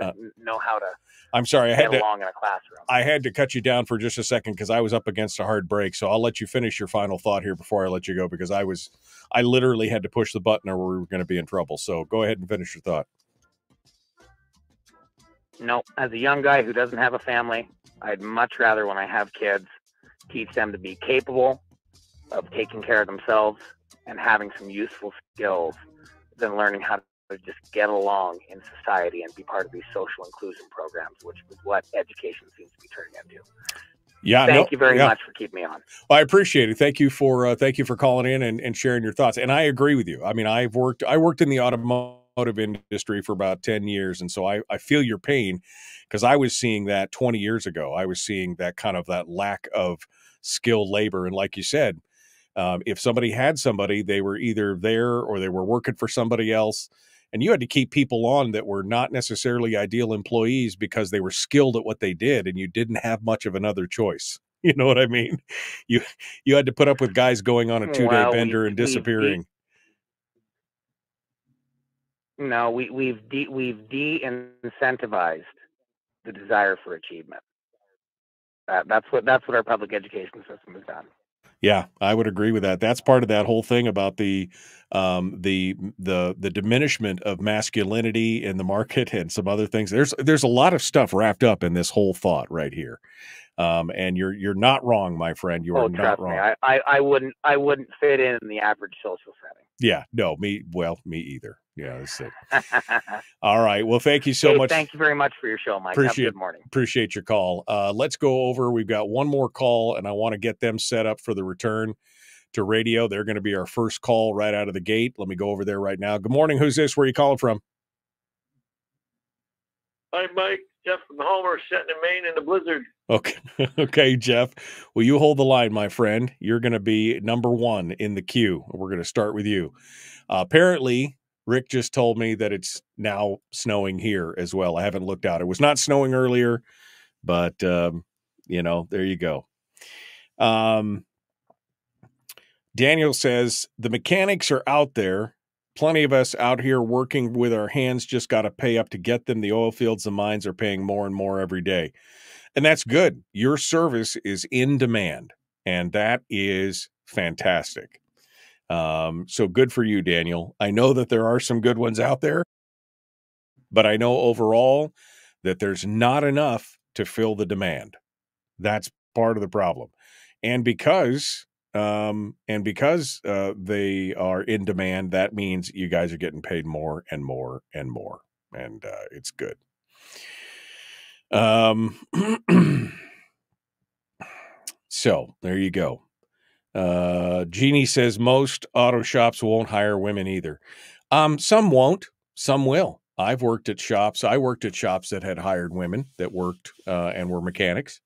Uh, know how to I'm sorry, I had to along in a classroom. I had to cut you down for just a second because I was up against a hard break. So I'll let you finish your final thought here before I let you go because I was I literally had to push the button or we were going to be in trouble. So go ahead and finish your thought. No, as a young guy who doesn't have a family, I'd much rather when I have kids teach them to be capable of taking care of themselves and having some useful skills than learning how to just get along in society and be part of these social inclusion programs, which is what education seems to be turning into. Yeah, Thank no, you very yeah. much for keeping me on. Well, I appreciate it. Thank you for uh, thank you for calling in and, and sharing your thoughts. And I agree with you. I mean, I've worked I worked in the automotive industry for about 10 years and so I, I feel your pain because I was seeing that 20 years ago. I was seeing that kind of that lack of skilled labor and like you said, um, if somebody had somebody, they were either there or they were working for somebody else. And you had to keep people on that were not necessarily ideal employees because they were skilled at what they did and you didn't have much of another choice. You know what I mean? You you had to put up with guys going on a two day Well, we- bender and we- we- disappearing. No, we, we've de, we've de-incentivized the desire for achievement. That, that's what that's what our public education system has done. Yeah, I would agree with that. That's part of that whole thing about the um, the the the diminishment of masculinity in the market and some other things. There's there's a lot of stuff wrapped up in this whole thought right here. Um, and you're you're not wrong, my friend. You are oh, not wrong. I, I, I wouldn't I wouldn't fit in in the average social setting. yeah, no, me well, me either. Yeah, that's it. All right. Well, thank you so Hey, much. Thank you very much for your show, Mike. Have a Appreciate good morning. appreciate your call. Uh, let's go over. We've got one more call, and I want to get them set up for the return to radio. They're going to be our first call right out of the gate. Let me go over there right now. Good morning. Who's this? Where are you calling from? Hi, Mike. Jeff from Homer, sitting in Maine in the blizzard. Okay, okay, Jeff. Well, you hold the line, my friend. You're going to be number one in the queue. We're going to start with you. Uh, apparently, Rick just told me that it's now snowing here as well. I haven't looked out. It was not snowing earlier, but um, you know, there you go. Um, Daniel says the mechanics are out there. Plenty of us out here working with our hands just got to pay up to get them. The oil fields and mines are paying more and more every day. And that's good. Your service is in demand, and that is fantastic. Um, so good for you, Daniel. I know that there are some good ones out there, but I know overall that there's not enough to fill the demand. That's part of the problem. And because um, and because uh, they are in demand, that means you guys are getting paid more and more and more, and uh, it's good. Um, so there you go. Uh, Jeannie says most auto shops won't hire women either. Um, some won't, some will. I've worked at shops. I worked at shops that had hired women that worked uh, and were mechanics.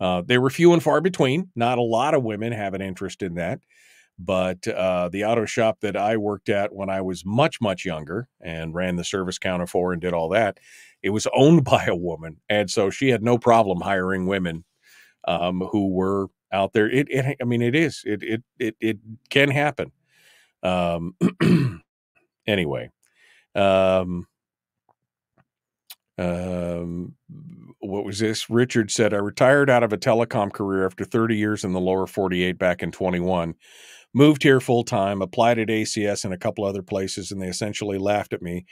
Uh, they were few and far between. Not a lot of women have an interest in that. But uh, the auto shop that I worked at when I was much, much younger and ran the service counter for and did all that, it was owned by a woman. And so she had no problem hiring women um, who were out there. It, it, I mean, it is, it, it, it, it can happen. Um, anyway, um, um, what was this? Richard said, I retired out of a telecom career after 30 years in the lower 48 back in 21. Moved here full time, applied at ACS and a couple other places, and they essentially laughed at me.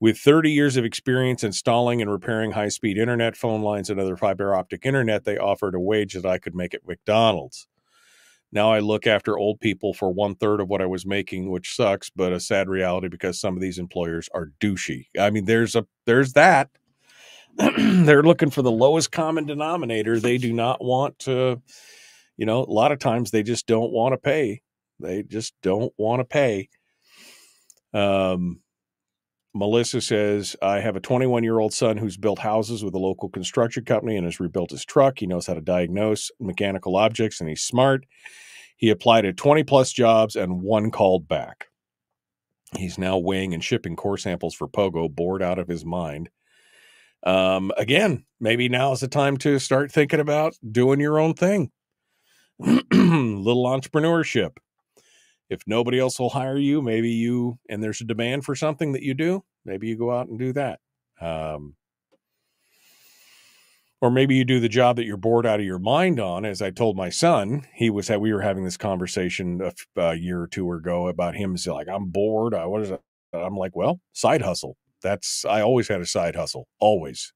With 30 years of experience installing and repairing high speed internet, phone lines, and other fiber optic internet, they offered a wage that I could make at McDonald's. Now I look after old people for one third of what I was making, which sucks, but a sad reality because some of these employers are douchey. I mean, there's a there's that. they're looking for the lowest common denominator. They do not want to, you know, a lot of times they just don't want to pay. They just don't want to pay. Um, Melissa says, I have a 21 year old son who's built houses with a local construction company and has rebuilt his truck. He knows how to diagnose mechanical objects and he's smart. He applied at 20 plus jobs and one called back. He's now weighing and shipping core samples for Pogo, bored out of his mind um, again, maybe now is the time to start thinking about doing your own thing. Little entrepreneurship. If nobody else will hire you, maybe you, and there's a demand for something that you do, maybe you go out and do that. Um, or maybe you do the job that you're bored out of your mind on. As I told my son, he was we were having this conversation a, a year or two ago about him. He's like, I'm bored. I what is it? I'm like, well, side hustle that's I always had a side hustle, always.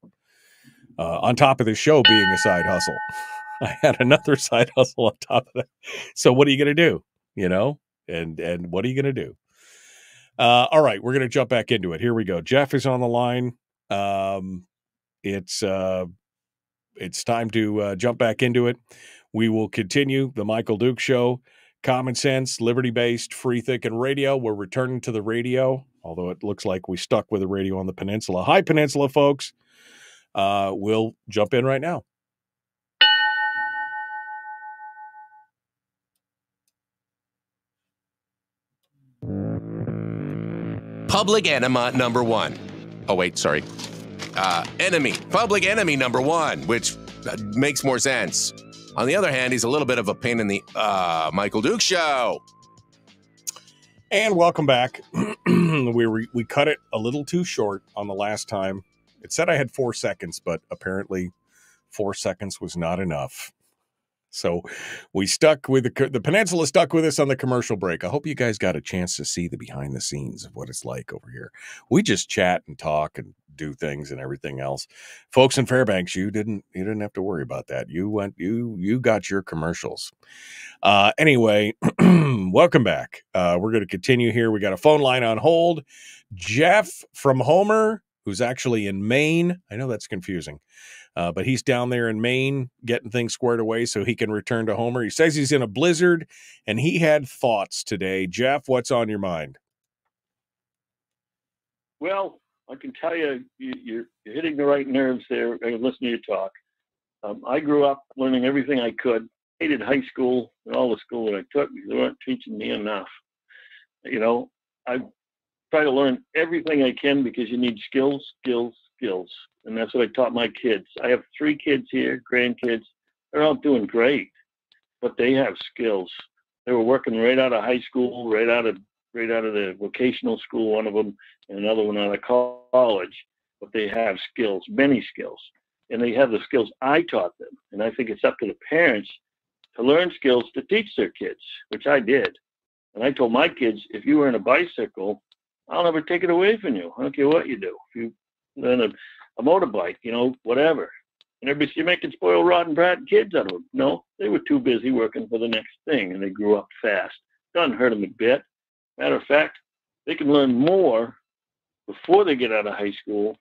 Uh, on top of the show being a side hustle, I had another side hustle on top of that. So what are you going to do? You know, and and what are you going to do? Uh, all right, we're going to jump back into it. Here we go. Jeff is on the line. Um, it's uh, it's time to uh, jump back into it. We will continue the Michael Dukes Show. Common sense, liberty based, free thinking radio. We're returning to the radio although it looks like we stuck with the radio on the peninsula. Hi, Peninsula folks. Uh, we'll jump in right now. Public enema number one. Oh, wait, sorry. Uh, enemy. Public enemy number one, which uh, makes more sense. On the other hand, he's a little bit of a pain in the uh, Michael Dukes show. And welcome back. we re- we cut it a little too short on the last time. It said I had four seconds, but apparently four seconds was not enough. So we stuck with the the peninsula stuck with us on the commercial break. I hope you guys got a chance to see the behind the scenes of what it's like over here. We just chat and talk and do things and everything else. Folks in Fairbanks, you didn't you didn't have to worry about that. You went you you got your commercials. Uh anyway, welcome back. Uh we're going to continue here. We got a phone line on hold. Jeff from Homer, who's actually in Maine. I know that's confusing. Uh, but he's down there in Maine getting things squared away so he can return to Homer. He says he's in a blizzard and he had thoughts today. Jeff, what's on your mind? Well, I can tell you, you you're, you're hitting the right nerves there. I listen to you talk. Um, I grew up learning everything I could. Hated high school and all the school that I took because they weren't teaching me enough. You know, I try to learn everything I can because you need skills, skills, skills, and that's what I taught my kids. I have three kids here, grandkids. They're all doing great, but they have skills. They were working right out of high school, right out of right out of the vocational school, one of them, and another one out of college. But they have skills, many skills, and they have the skills I taught them. And I think it's up to the parents to learn skills to teach their kids, which I did. And I told my kids, if you were in a bicycle, I'll never take it away from you. I don't care what you do. If you learn a, a motorbike, you know, whatever. And everybody, you're making spoiled, rotten, brat kids out of them. No, they were too busy working for the next thing, and they grew up fast. Doesn't hurt them a bit. Matter of fact, they can learn more before they get out of high school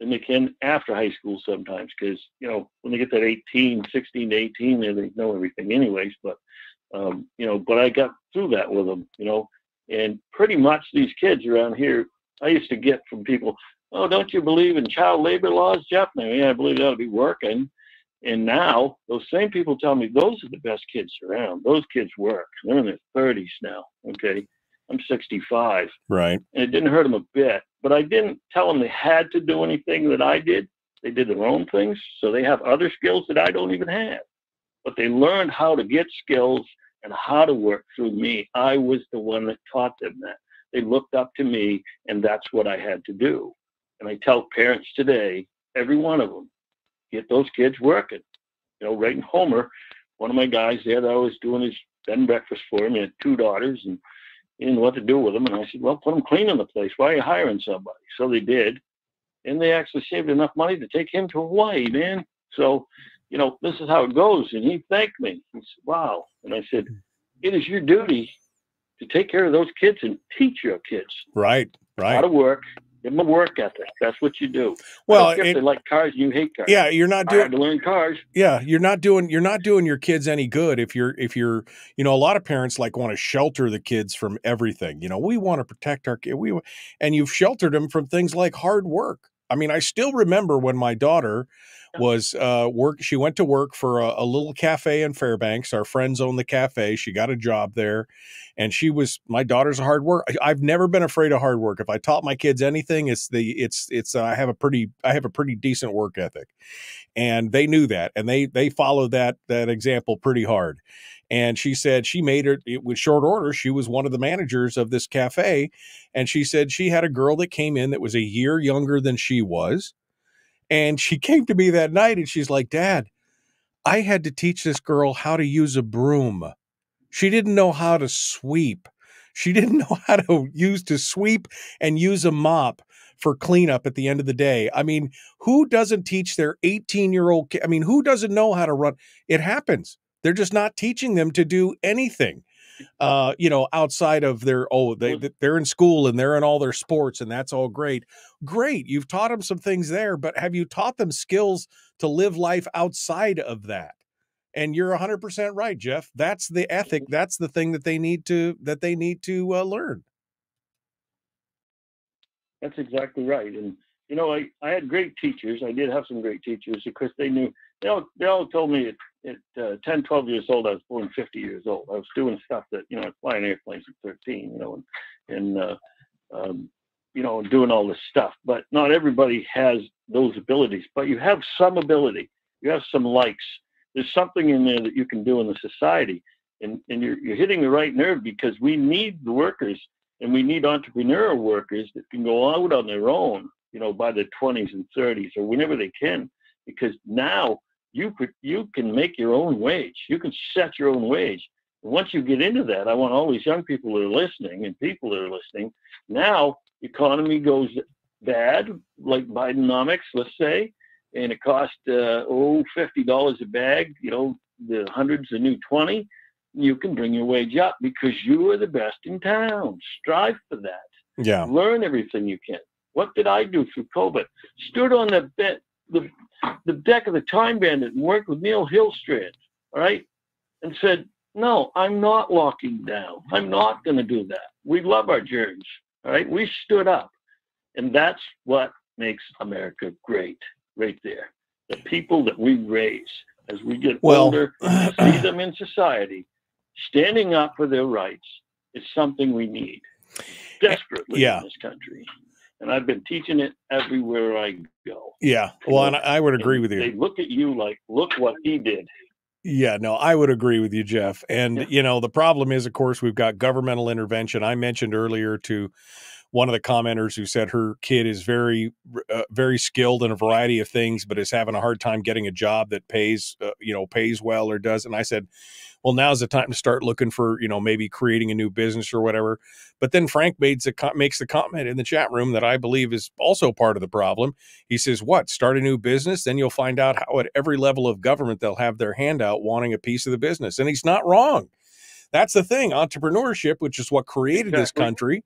than they can after high school sometimes because, you know, when they get that 18, 16 to 18, they, they know everything anyways. But, um, you know, but I got through that with them, you know, and pretty much these kids around here, I used to get from people, oh, don't you believe in child labor laws, Jeff? And I, mean, I believe ought to be working. And now those same people tell me those are the best kids around. Those kids work. They're in their 30s now. Okay. I'm 65. Right. And it didn't hurt them a bit. But I didn't tell them they had to do anything that I did. They did their own things. So they have other skills that I don't even have. But they learned how to get skills and how to work through me. I was the one that taught them that. They looked up to me, and that's what I had to do. And I tell parents today, every one of them, get those kids working. You know, right in Homer, one of my guys there that I was doing his bed and breakfast for him, he had two daughters, and he didn't know what to do with them. And I said, well, put them cleaning the place. Why are you hiring somebody? So they did. And they actually saved enough money to take him to Hawaii, man. So, you know, this is how it goes. And he thanked me. He said, wow. And I said, it is your duty to take care of those kids and teach your kids. Right, right. How to work, Give them a work ethic. That's what you do. Well, if it, they like cars, you hate cars. Yeah, you're not doing. I had to learn cars. Yeah, you're not doing. You're not doing your kids any good if you're if you're. You know, a lot of parents like want to shelter the kids from everything. You know, we want to protect our kid. We and you've sheltered them from things like hard work. I mean, I still remember when my daughter was uh work she went to work for a, a, little cafe in fairbanks our friends own the cafe she got a job there and she was my daughter's a hard work I, have never been afraid of hard work if i taught my kids anything it's the it's it's uh, i have a pretty i have a pretty decent work ethic and they knew that and they they followed that that example pretty hard and she said she made it, it with short order she was one of the managers of this cafe and she said she had a girl that came in that was a year younger than she was and she came to me that night and she's like, Dad, I had to teach this girl how to use a broom. She didn't know how to sweep. She didn't know how to use to sweep and use a mop for cleanup at the end of the day. I mean, who doesn't teach their 18 year old? I mean, who doesn't know how to run? It happens. They're just not teaching them to do anything uh, you know, outside of their oh, they they're in school and they're in all their sports and that's all great. Great, you've taught them some things there, but have you taught them skills to live life outside of that? And you're 100% right, Jeff. That's the ethic. Mm-hmm. That's the thing that they need to that they need to uh, learn. That's exactly right. And you know, I, I had great teachers. I did have some great teachers because they knew they all they all told me at, uh, 10, 12 years old, I was born 50 years old. I was doing stuff that, you know, flying airplanes at 13, you know, and, and uh, um, you know, doing all this stuff. But not everybody has those abilities, but you have some ability. You have some likes. There's something in there that you can do in the society. And, and you're, you're hitting the right nerve because we need the workers and we need entrepreneurial workers that can go out on their own, you know, by their 20s and 30s or whenever they can. Because now you could you can make your own wage. You can set your own wage. And once you get into that, I want all these young people that are listening and people that are listening. Now, economy goes bad, like Bidenomics, let's say, and it costs uh, oh fifty dollars a bag. You know, the hundreds, the new twenty. You can bring your wage up because you are the best in town. Strive for that. Yeah. Learn everything you can. What did I do through COVID? Stood on the bed, the the deck of the Time Bandit and worked with Neal Hillstrand, all right, and said, no, I'm not locking down. I'm not going to do that. We love our germs, all right. We stood up, And that's what makes America great, right there. The people that we raise as we get Well- older, see them in society, standing up for their rights is something we need desperately Yeah. in this country. And I've been teaching it everywhere I go. Yeah. Well, and I would agree with you. They look at you like, look what he did. Yeah, no, I would agree with you, Jeff. And, you know, the problem is, of course, we've got governmental intervention. I mentioned earlier to one of the commenters who said her kid is very, uh, very skilled in a variety of things, but is having a hard time getting a job that pays, uh, you know, pays well or does. And I said, well, now's the time to start looking for, you know, maybe creating a new business or whatever. But then Frank made the, makes the comment in the chat room that I believe is also part of the problem. He says, What? Start a new business? Then you'll find out how at every level of government they'll have their hand out wanting a piece of the business. And he's not wrong. That's the thing. Entrepreneurship, which is what created this country,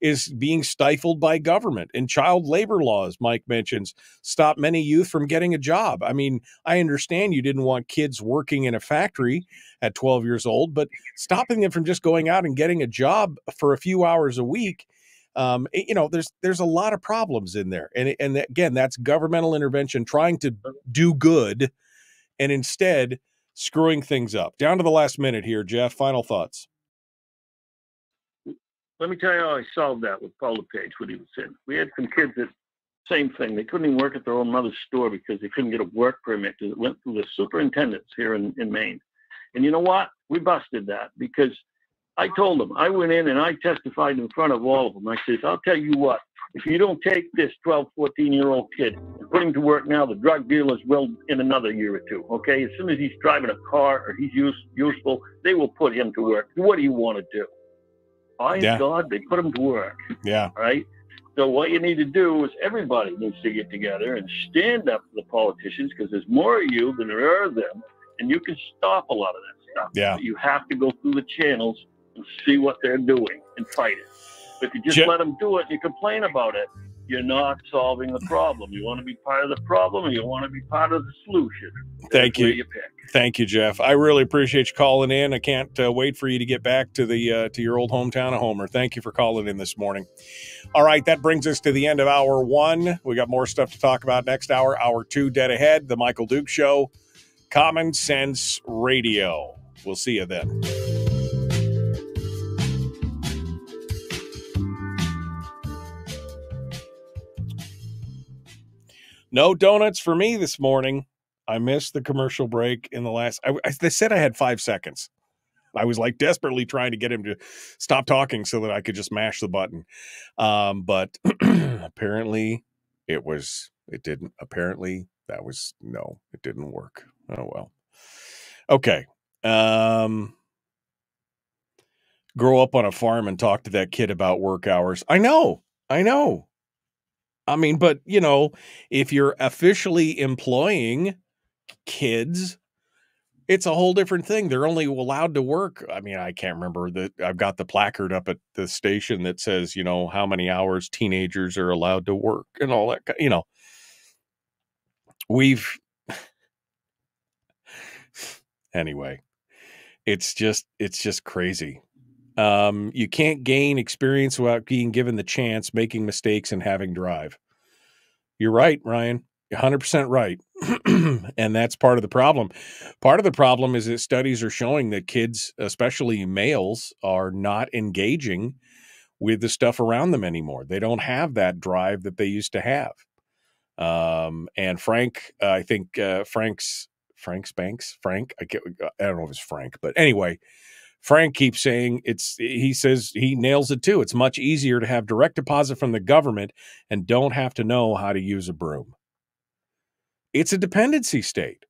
is being stifled by government. And child labor laws, Mike mentions, stop many youth from getting a job. I mean, I understand you didn't want kids working in a factory at 12 years old, but stopping them from just going out and getting a job for a few hours a week um, you know, there's there's a lot of problems in there, and and again, that's governmental intervention trying to do good, and instead screwing things up. Down to the last minute here, Jeff. Final thoughts. Let me tell you how I solved that with Paul LePage, what he was saying. We had some kids that, same thing, they couldn't even work at their own mother's store because they couldn't get a work permit because it went through the superintendents here in, in Maine. And you know what? We busted that because I told them, I went in and I testified in front of all of them. I said, I'll tell you what, if you don't take this 12, 14 year old kid and put him to work now, the drug dealers will in another year or two. Okay. As soon as he's driving a car or he's use, useful, they will put him to work. What do you want to do? By Yeah. God, they put them to work. Yeah, Right? So what you need to do is everybody needs to get together and stand up to the politicians because there's more of you than there are of them, and you can stop a lot of that stuff. Yeah. But you have to go through the channels and see what they're doing and fight it. But if you just let them do it and you complain about it, you're not solving the problem. You want to be part of the problem, or you want to be part of the solution. Thank you. you thank you, Jeff. I really appreciate you calling in. I can't uh, wait for you to get back to the uh, to your old hometown of Homer. Thank you for calling in this morning. All right, that brings us to the end of hour one. We got more stuff to talk about next hour. Hour two, dead ahead. The Michael Dukes Show, Common Sense Radio. We'll see you then. No donuts for me this morning. I missed the commercial break in the last. I, I- they said I had five seconds. I was like desperately trying to get him to stop talking so that I could just mash the button. Um, but apparently, it was. It didn't. Apparently, that was no. It didn't work. Oh well. Okay. Um, grow up on a farm and talk to that kid about work hours. I know. I know. I mean, but you know, if you're officially employing kids, it's a whole different thing. They're only allowed to work. I mean, I can't remember that. I've got the placard up at the station that says, you know, how many hours teenagers are allowed to work and all that. You know, we've anyway. It's just it's just crazy. Um, you can't gain experience without being given the chance, making mistakes, and having drive. You're right, Ryan. You're 100% right. and that's part of the problem. Part of the problem is that studies are showing that kids, especially males, are not engaging with the stuff around them anymore. They don't have that drive that they used to have. Um, and Frank, uh, I think uh, Frank's Frank's Banks, Frank, I, get, I don't know if it's Frank, but anyway, Frank keeps saying it's, he says he nails it too. It's much easier to have direct deposit from the government and don't have to know how to use a broom. It's a dependency state.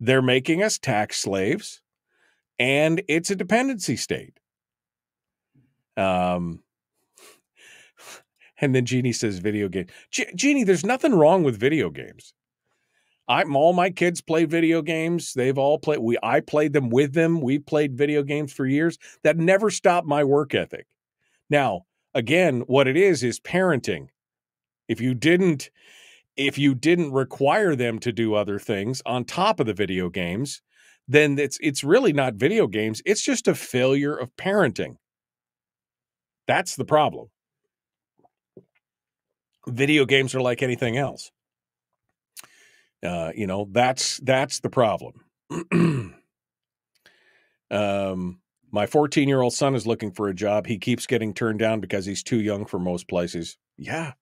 They're making us tax slaves and it's a dependency state. Um, and then Jeannie says video game. Je- Jeannie, there's nothing wrong with video games. I'm all my kids play video games. They've all played. We I played them with them. We played video games for years. That never stopped my work ethic. Now, again, what it is is parenting. If you didn't, if you didn't require them to do other things on top of the video games, then it's it's really not video games. It's just a failure of parenting. That's the problem. Video games are like anything else. Uh, you know, that's that's the problem. um, my 14 year old son is looking for a job. He keeps getting turned down because he's too young for most places. Yeah.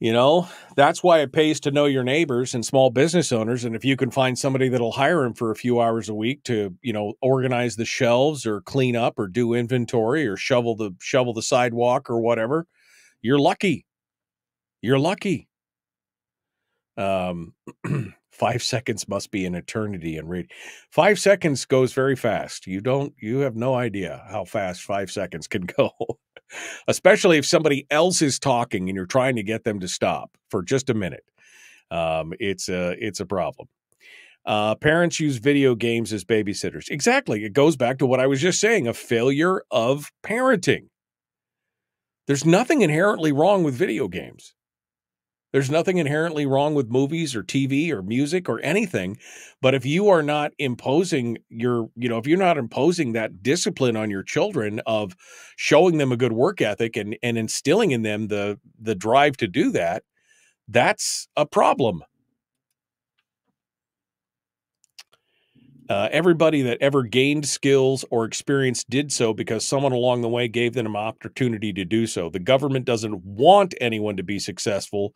You know, that's why it pays to know your neighbors and small business owners. And if you can find somebody that'll hire him for a few hours a week to, you know, organize the shelves or clean up or do inventory or shovel the shovel the sidewalk or whatever, you're lucky. You're lucky. Um, five seconds must be an eternity in read. Five seconds goes very fast. You don't, you have no idea how fast five seconds can go, especially if somebody else is talking and you're trying to get them to stop for just a minute. Um, it's a, it's a problem. Uh, parents use video games as babysitters. Exactly. It goes back to what I was just saying a failure of parenting. There's nothing inherently wrong with video games. There's nothing inherently wrong with movies or TV or music or anything. But if you are not imposing your, you know, if you're not imposing that discipline on your children of showing them a good work ethic and, and instilling in them the the drive to do that, that's a problem. Uh, everybody that ever gained skills or experience did so because someone along the way gave them an opportunity to do so. The government doesn't want anyone to be successful,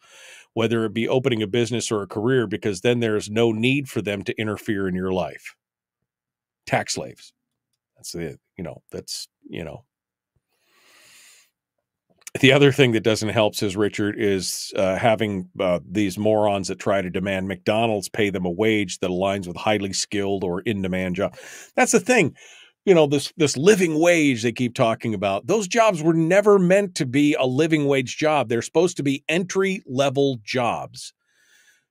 whether it be opening a business or a career, because then there's no need for them to interfere in your life. Tax slaves. That's it. You know, that's, you know, the other thing that doesn't help, says Richard, is uh, having uh, these morons that try to demand McDonald's pay them a wage that aligns with highly skilled or in demand job. That's the thing. You know, this this living wage they keep talking about. Those jobs were never meant to be a living wage job. They're supposed to be entry level jobs.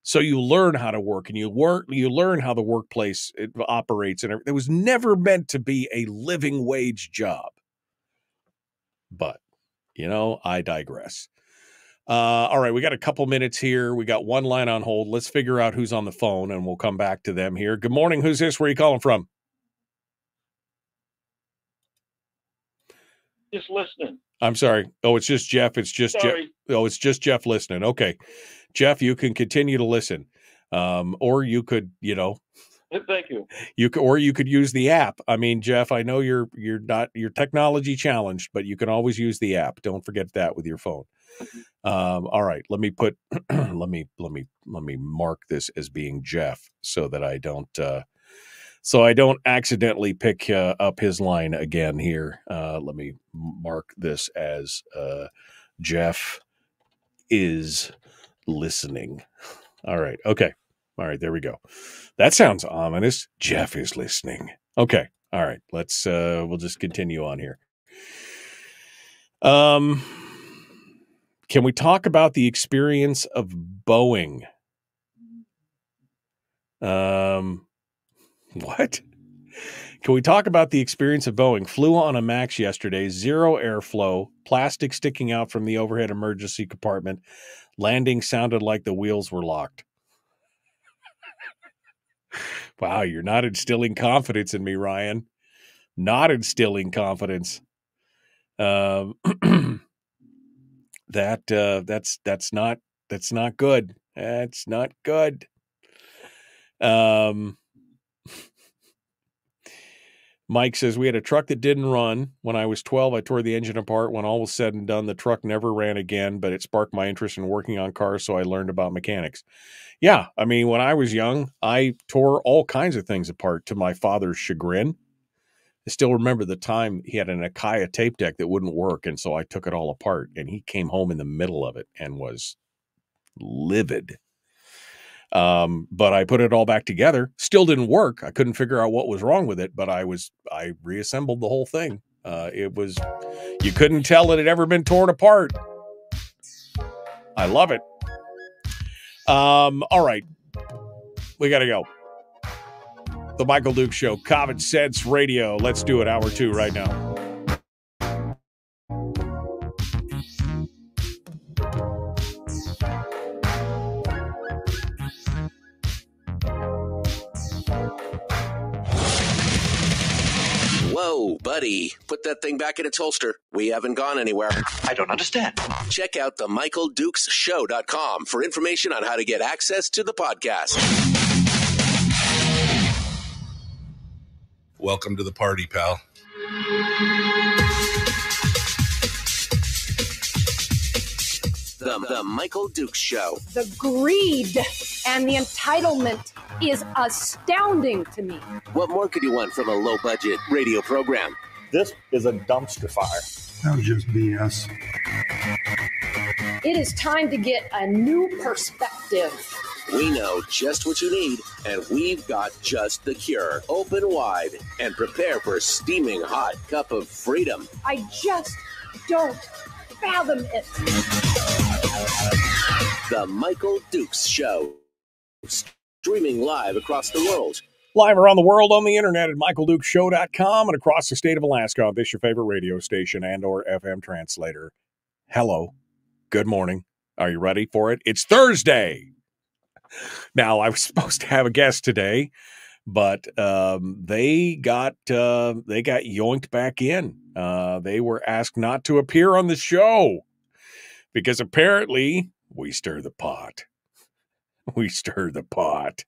So you learn how to work and you work you learn how the workplace operates and it was never meant to be a living wage job. But you know, I digress. Uh, all right, we got a couple minutes here. We got one line on hold. Let's figure out who's on the phone, and we'll come back to them here. Good morning. Who's this? Where are you calling from? Just listening. I'm sorry. Oh, it's just Jeff. It's just Jeff. Oh, it's just Jeff listening. Okay, Jeff, you can continue to listen, um, or you could, you know, Thank you. You or you could use the app. I mean, Jeff, I know you're you're not you're technology challenged, but you can always use the app. Don't forget that with your phone. Um, all right, let me put let me let me let me mark this as being Jeff so that I don't uh, so I don't accidentally pick uh, up his line again here. Uh, let me mark this as uh, Jeff is listening. All right. Okay. All right. There we go. That sounds ominous. Jeff is listening. Okay. All right. Let's uh we'll just continue on here. Um can we talk about the experience of Boeing? Um what? Can we talk about the experience of Boeing? Flew on a MAX yesterday, zero airflow, plastic sticking out from the overhead emergency compartment. Landing sounded like the wheels were locked. Wow, you're not instilling confidence in me, Ryan. Not instilling confidence. Um, that uh, that's that's not that's not good. That's not good. Um, Mike says we had a truck that didn't run. When I was 12, I tore the engine apart. When all was said and done, the truck never ran again, but it sparked my interest in working on cars, so I learned about mechanics. Yeah, I mean, when I was young, I tore all kinds of things apart to my father's chagrin. I still remember the time he had an Akai tape deck that wouldn't work, and so I took it all apart, and he came home in the middle of it and was livid. Um, but I put it all back together. Still didn't work. I couldn't figure out what was wrong with it, but I was I reassembled the whole thing. Uh, it was you couldn't tell it had ever been torn apart. I love it. Um, all right. We gotta go. The Michael Dukes Show, Common Sense Radio. Let's do it, hour two right now. Put that thing back in its holster. We haven't gone anywhere. I don't understand. Check out the Michael Dukes MichaelDukesShow.com for information on how to get access to the podcast. Welcome to the party, pal. The, the Michael Dukes Show. The greed and the entitlement is astounding to me. What more could you want from a low budget radio program? This is a dumpster fire. That was just BS. It is time to get a new perspective. We know just what you need, and we've got just the cure. Open wide and prepare for a steaming hot cup of freedom. I just don't fathom it. The Michael Dukes Show. Streaming live across the world. Live around the world on the internet at michaeldukeshow.com and across the state of Alaska on this your favorite radio station and or FM translator. Hello. Good morning. Are you ready for it? It's Thursday. Now, I was supposed to have a guest today, but um, they got uh, they got yoinked back in. Uh, they were asked not to appear on the show because apparently we stir the pot. We stir the pot.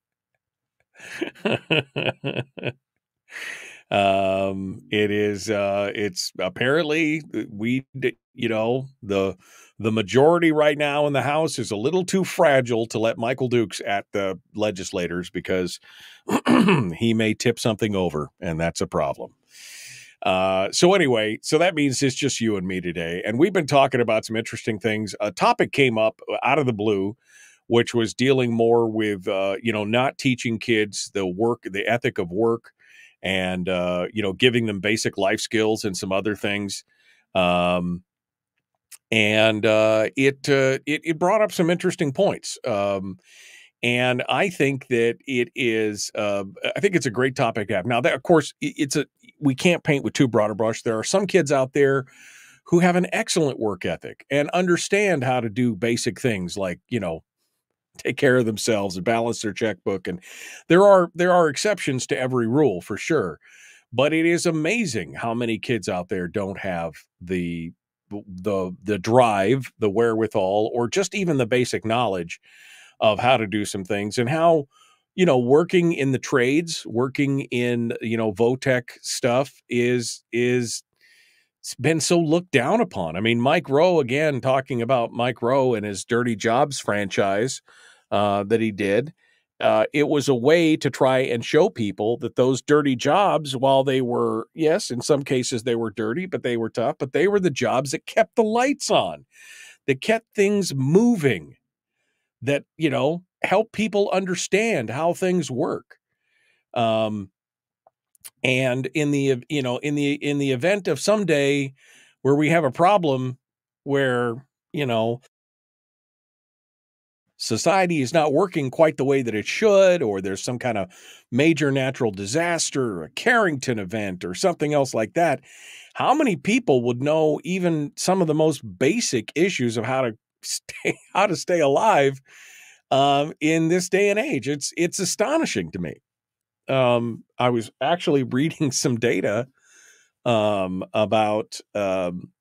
Um it is uh it's apparently we you know the the majority right now in the house is a little too fragile to let michael dukes at the legislators because he may tip something over and that's a problem. Uh so anyway so that means it's just you and me today and we've been talking about some interesting things. A topic came up out of the blue which was dealing more with uh, you know not teaching kids the work the ethic of work and uh, you know giving them basic life skills and some other things um, and uh, it, uh, it it brought up some interesting points um, and I think that it is uh, I think it's a great topic to have. Now that of course it's a we can't paint with too broad a brush. There are some kids out there who have an excellent work ethic and understand how to do basic things like you know take care of themselves and balance their checkbook and there are there are exceptions to every rule for sure but it is amazing how many kids out there don't have the the the drive the wherewithal or just even the basic knowledge of how to do some things and how you know working in the trades working in you know votech stuff is is it's been so looked down upon. I mean, Mike Rowe again talking about Mike Rowe and his Dirty Jobs franchise uh, that he did. Uh, it was a way to try and show people that those dirty jobs, while they were, yes, in some cases they were dirty, but they were tough, but they were the jobs that kept the lights on, that kept things moving, that, you know, help people understand how things work. Um, and in the you know in the in the event of someday where we have a problem where you know society is not working quite the way that it should or there's some kind of major natural disaster or a carrington event or something else like that how many people would know even some of the most basic issues of how to stay how to stay alive um, in this day and age? It's it's astonishing to me. Um, I was actually reading some data um, about um,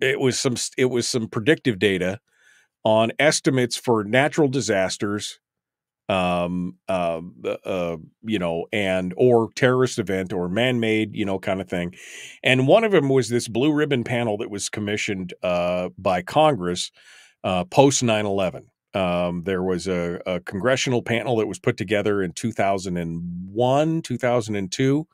it was some it was some predictive data on estimates for natural disasters um uh, uh you know and or terrorist event or man-made you know kind of thing. And one of them was this blue ribbon panel that was commissioned uh by congress uh post 9-11 um, there was a, a, congressional panel that was put together in 2001, 2002,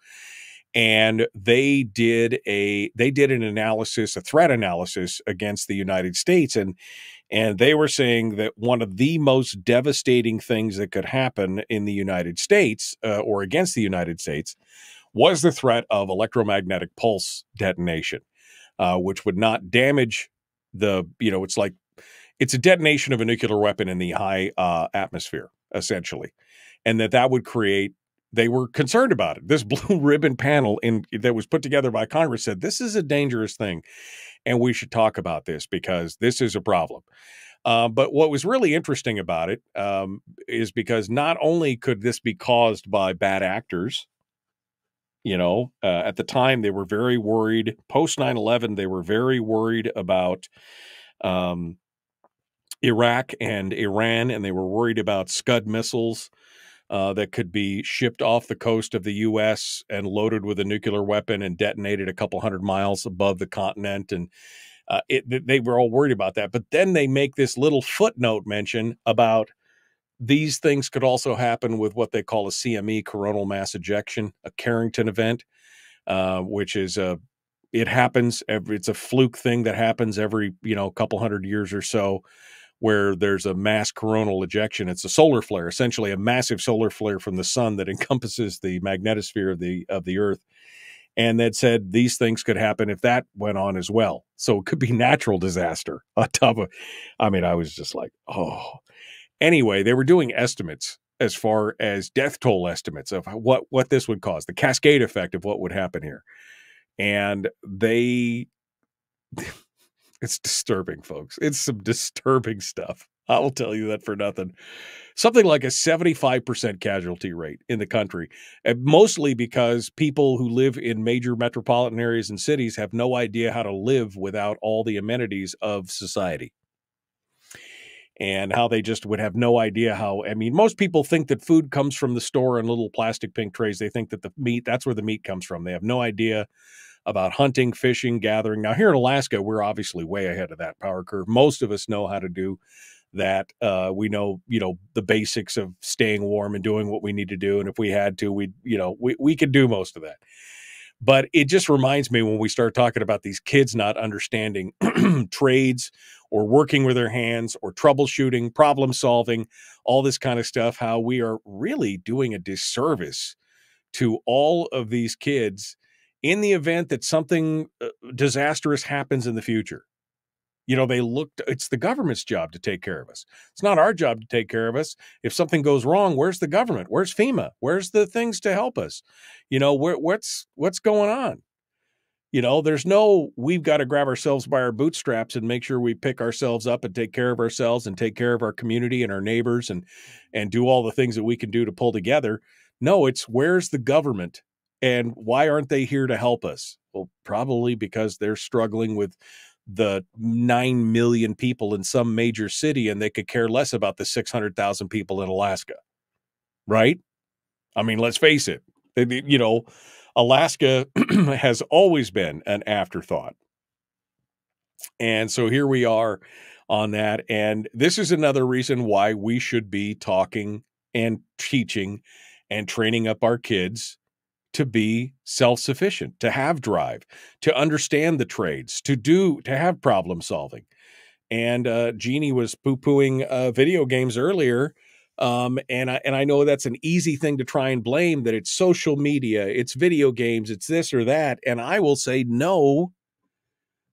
and they did a they did an analysis, a threat analysis against the United States, and and they were saying that one of the most devastating things that could happen in the United States uh, or against the United States was the threat of electromagnetic pulse detonation, uh, which would not damage the you know it's like it's a detonation of a nuclear weapon in the high uh, atmosphere, essentially, and that that would create. They were concerned about it. This blue ribbon panel in that was put together by Congress said this is a dangerous thing, and we should talk about this because this is a problem. Uh, but what was really interesting about it um, is because not only could this be caused by bad actors, You know, uh, at the time, they were very worried. Post 9 11, they were very worried about um, Iraq and Iran, and they were worried about Scud missiles uh, that could be shipped off the coast of the U.S. and loaded with a nuclear weapon and detonated a couple hundred miles above the continent. And uh, it, they were all worried about that. But then they make this little footnote mention about these things could also happen with what they call a CME, coronal mass ejection, a Carrington event, uh, which is a it happens every it's a fluke thing that happens every you know couple hundred years or so where there's a mass coronal ejection. It's a solar flare essentially a massive solar flare from the sun that encompasses the magnetosphere of the of the earth. And that said these things could happen if that went on as well. So it could be natural disaster on top of i mean i was just like oh. Anyway they were doing estimates as far as death toll estimates of what what this would cause the cascade effect of what would happen here. And they it's disturbing folks. It's some disturbing stuff. I will tell you that for nothing. Something like a 75% casualty rate in the country mostly because people who live in major metropolitan areas and cities have no idea how to live without all the amenities of society. And how they just would have no idea how i mean most people think that food comes from the store in little plastic pink trays. They think that the meat that's where the meat comes from. They have no idea about hunting fishing gathering. Now here in alaska we're obviously way ahead of that power curve. Most of us know how to do that uh, we know you know the basics of staying warm and doing what we need to do and if we had to we you know we, we could do most of that. But it just reminds me when we start talking about these kids not understanding trades or working with their hands or troubleshooting, problem solving, all this kind of stuff, how we are really doing a disservice to all of these kids in the event that something uh, disastrous happens in the future. You know, they looked, it's the government's job to take care of us. It's not our job to take care of us. If something goes wrong, where's the government? Where's FEMA? Where's the things to help us? You know, where, what's what's going on? You know, there's no, we've got to grab ourselves by our bootstraps and make sure we pick ourselves up and take care of ourselves and take care of our community and our neighbors and and do all the things that we can do to pull together. No, it's where's the government and why aren't they here to help us? Well, probably because they're struggling with the 9 million people in some major city and they could care less about the 600,000 people in Alaska. Right? I mean, let's face it. You know, Alaska has always been an afterthought. And so here we are on that. And this is another reason why we should be talking and teaching and training up our kids to be self-sufficient, to have drive, to understand the trades, to do, to have problem solving. And uh, Jeannie was poo-pooing uh, video games earlier um, and I and I know that's an easy thing to try and blame that it's social media, it's video games, it's this or that. And I will say, no,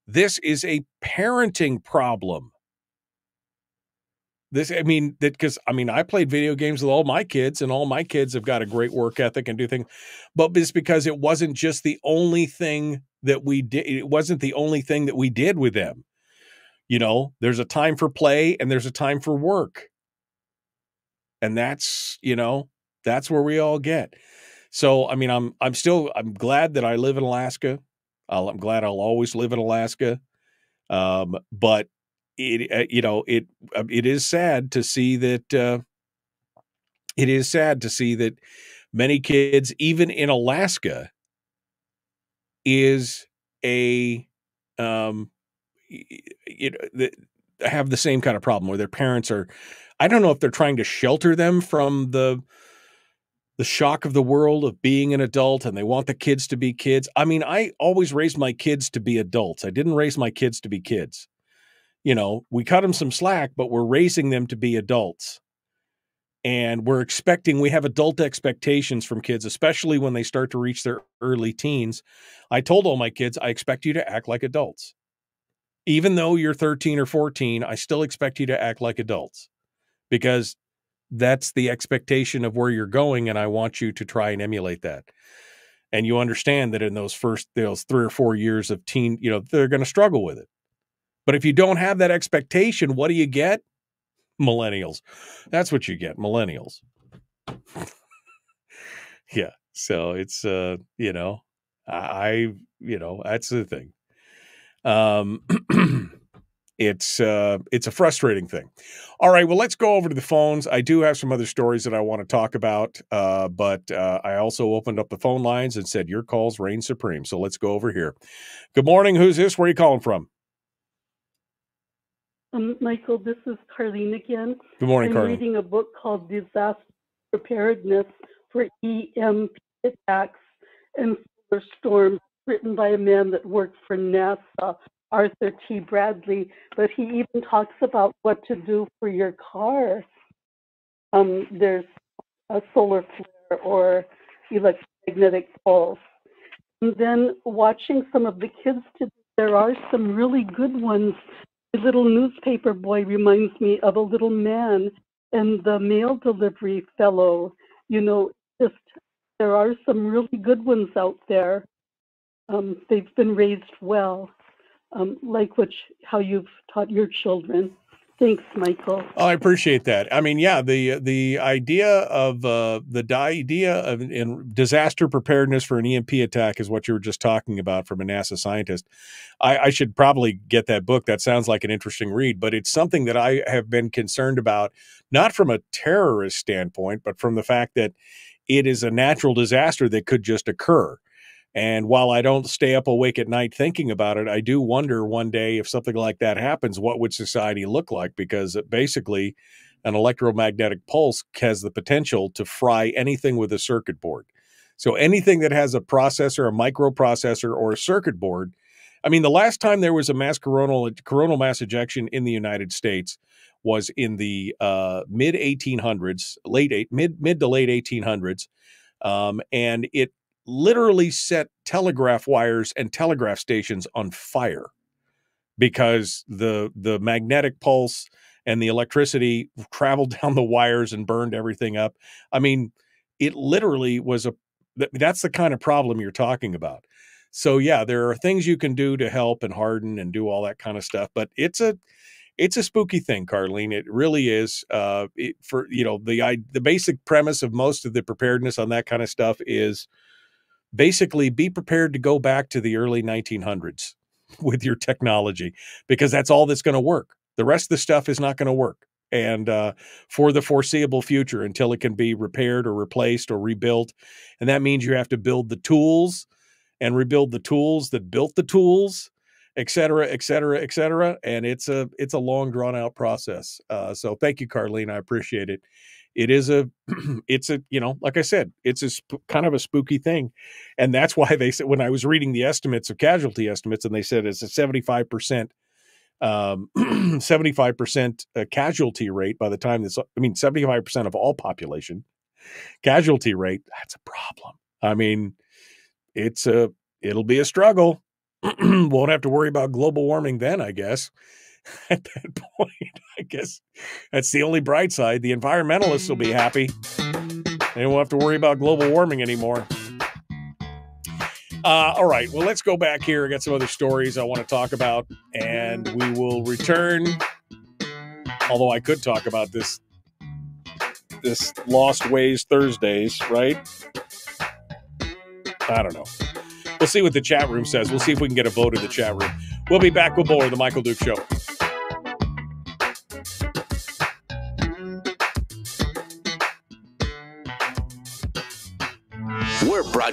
this is a parenting problem. This, I mean, that because I mean, I played video games with all my kids, and all my kids have got a great work ethic and do things, but it's because it wasn't just the only thing that we did. It wasn't the only thing that we did with them. You know, there's a time for play and there's a time for work and that's you know that's where we all get so i mean i'm i'm still i'm glad that i live in alaska i am glad i'll always live in alaska um, but it uh, you know it uh, it is sad to see that uh, it is sad to see that many kids even in alaska is a um you know have the same kind of problem where their parents are I don't know if they're trying to shelter them from the the shock of the world of being an adult and they want the kids to be kids. I mean, I always raised my kids to be adults. I didn't raise my kids to be kids. You know, we cut them some slack, but we're raising them to be adults. And we're expecting, we have adult expectations from kids, especially when they start to reach their early teens. I told all my kids, I expect you to act like adults. Even though you're 13 or 14, I still expect you to act like adults because that's the expectation of where you're going. And I want you to try and emulate that. And you understand that in those first those three or four years of teen, you know, they're going to struggle with it. But if you don't have that expectation, what do you get? Millennials. That's what you get. Millennials. yeah. So it's uh, you know, I you know, that's the thing. Um it's uh it's a frustrating thing. All right, well let's go over to the phones. I do have some other stories that I want to talk about, uh, but uh, I also opened up the phone lines and said your calls reign supreme. So let's go over here. Good morning. Who's this? Where are you calling from? Um, Michael, this is Carlene again. Good morning, I'm Carlene. reading a book called Disaster Preparedness for EMP Attacks and Solar Storms, written by a man that worked for NASA, Arthur T. Bradley. But he even talks about what to do for your car. Um, there's a solar flare or electromagnetic pulse. And then watching some of the kids today, there are some really good ones. The little newspaper boy reminds me of a little man, and the mail delivery fellow. You know, just there are some really good ones out there. Um, they've been raised well, um, like which how you've taught your children. Thanks, Michael. Oh, I appreciate that. I mean, yeah, the the idea of uh, the idea of in disaster preparedness for an EMP attack is what you were just talking about from a NASA scientist. I, I should probably get that book. That sounds like an interesting read, but it's something that I have been concerned about, not from a terrorist standpoint, but from the fact that it is a natural disaster that could just occur. And while I don't stay up awake at night thinking about it, I do wonder one day if something like that happens, what would society look like? Because basically, an electromagnetic pulse has the potential to fry anything with a circuit board. So anything that has a processor, a microprocessor, or a circuit board. I mean, the last time there was a mass coronal coronal mass ejection in the United States was in the uh, mid 1800s, late eight, mid mid to late 1800s, um, and it literally set telegraph wires and telegraph stations on fire because the the magnetic pulse and the electricity traveled down the wires and burned everything up. I mean, it literally was a that's the kind of problem you're talking about. So yeah, there are things you can do to help and harden and do all that kind of stuff, but it's a it's a spooky thing, Carlene. It really is. Uh, it, for you know the I, the basic premise of most of the preparedness on that kind of stuff is basically be prepared to go back to the early 1900s with your technology because that's all that's going to work. The rest of the stuff is not going to work. And uh, for the foreseeable future until it can be repaired or replaced or rebuilt. And that means you have to build the tools and rebuild the tools that built the tools et cetera, et cetera, et cetera. And it's a it's a long drawn out process. Uh, so thank you, Carlene. I appreciate it. It is a it's a you know like I said, it's a sp- kind of a spooky thing, and that's why they said when I was reading the estimates of casualty estimates, and they said it's a seventy five percent um 75% casualty rate by the time this i mean 75% of all population. Casualty rate that's a problem. I mean it's a it'll be a struggle. Won't have to worry about global warming then i guess at that point i guess that's the only bright side the environmentalists will be happy they won't have to worry about global warming anymore uh, all right. Well, let's go back here. I got some other stories I want to talk about, and we will return. Although I could talk about this this Lost Ways Thursdays, right? I don't know. We'll see what the chat room says. We'll see if we can get a vote in the chat room. We'll be back with more of the Michael Dukes Show.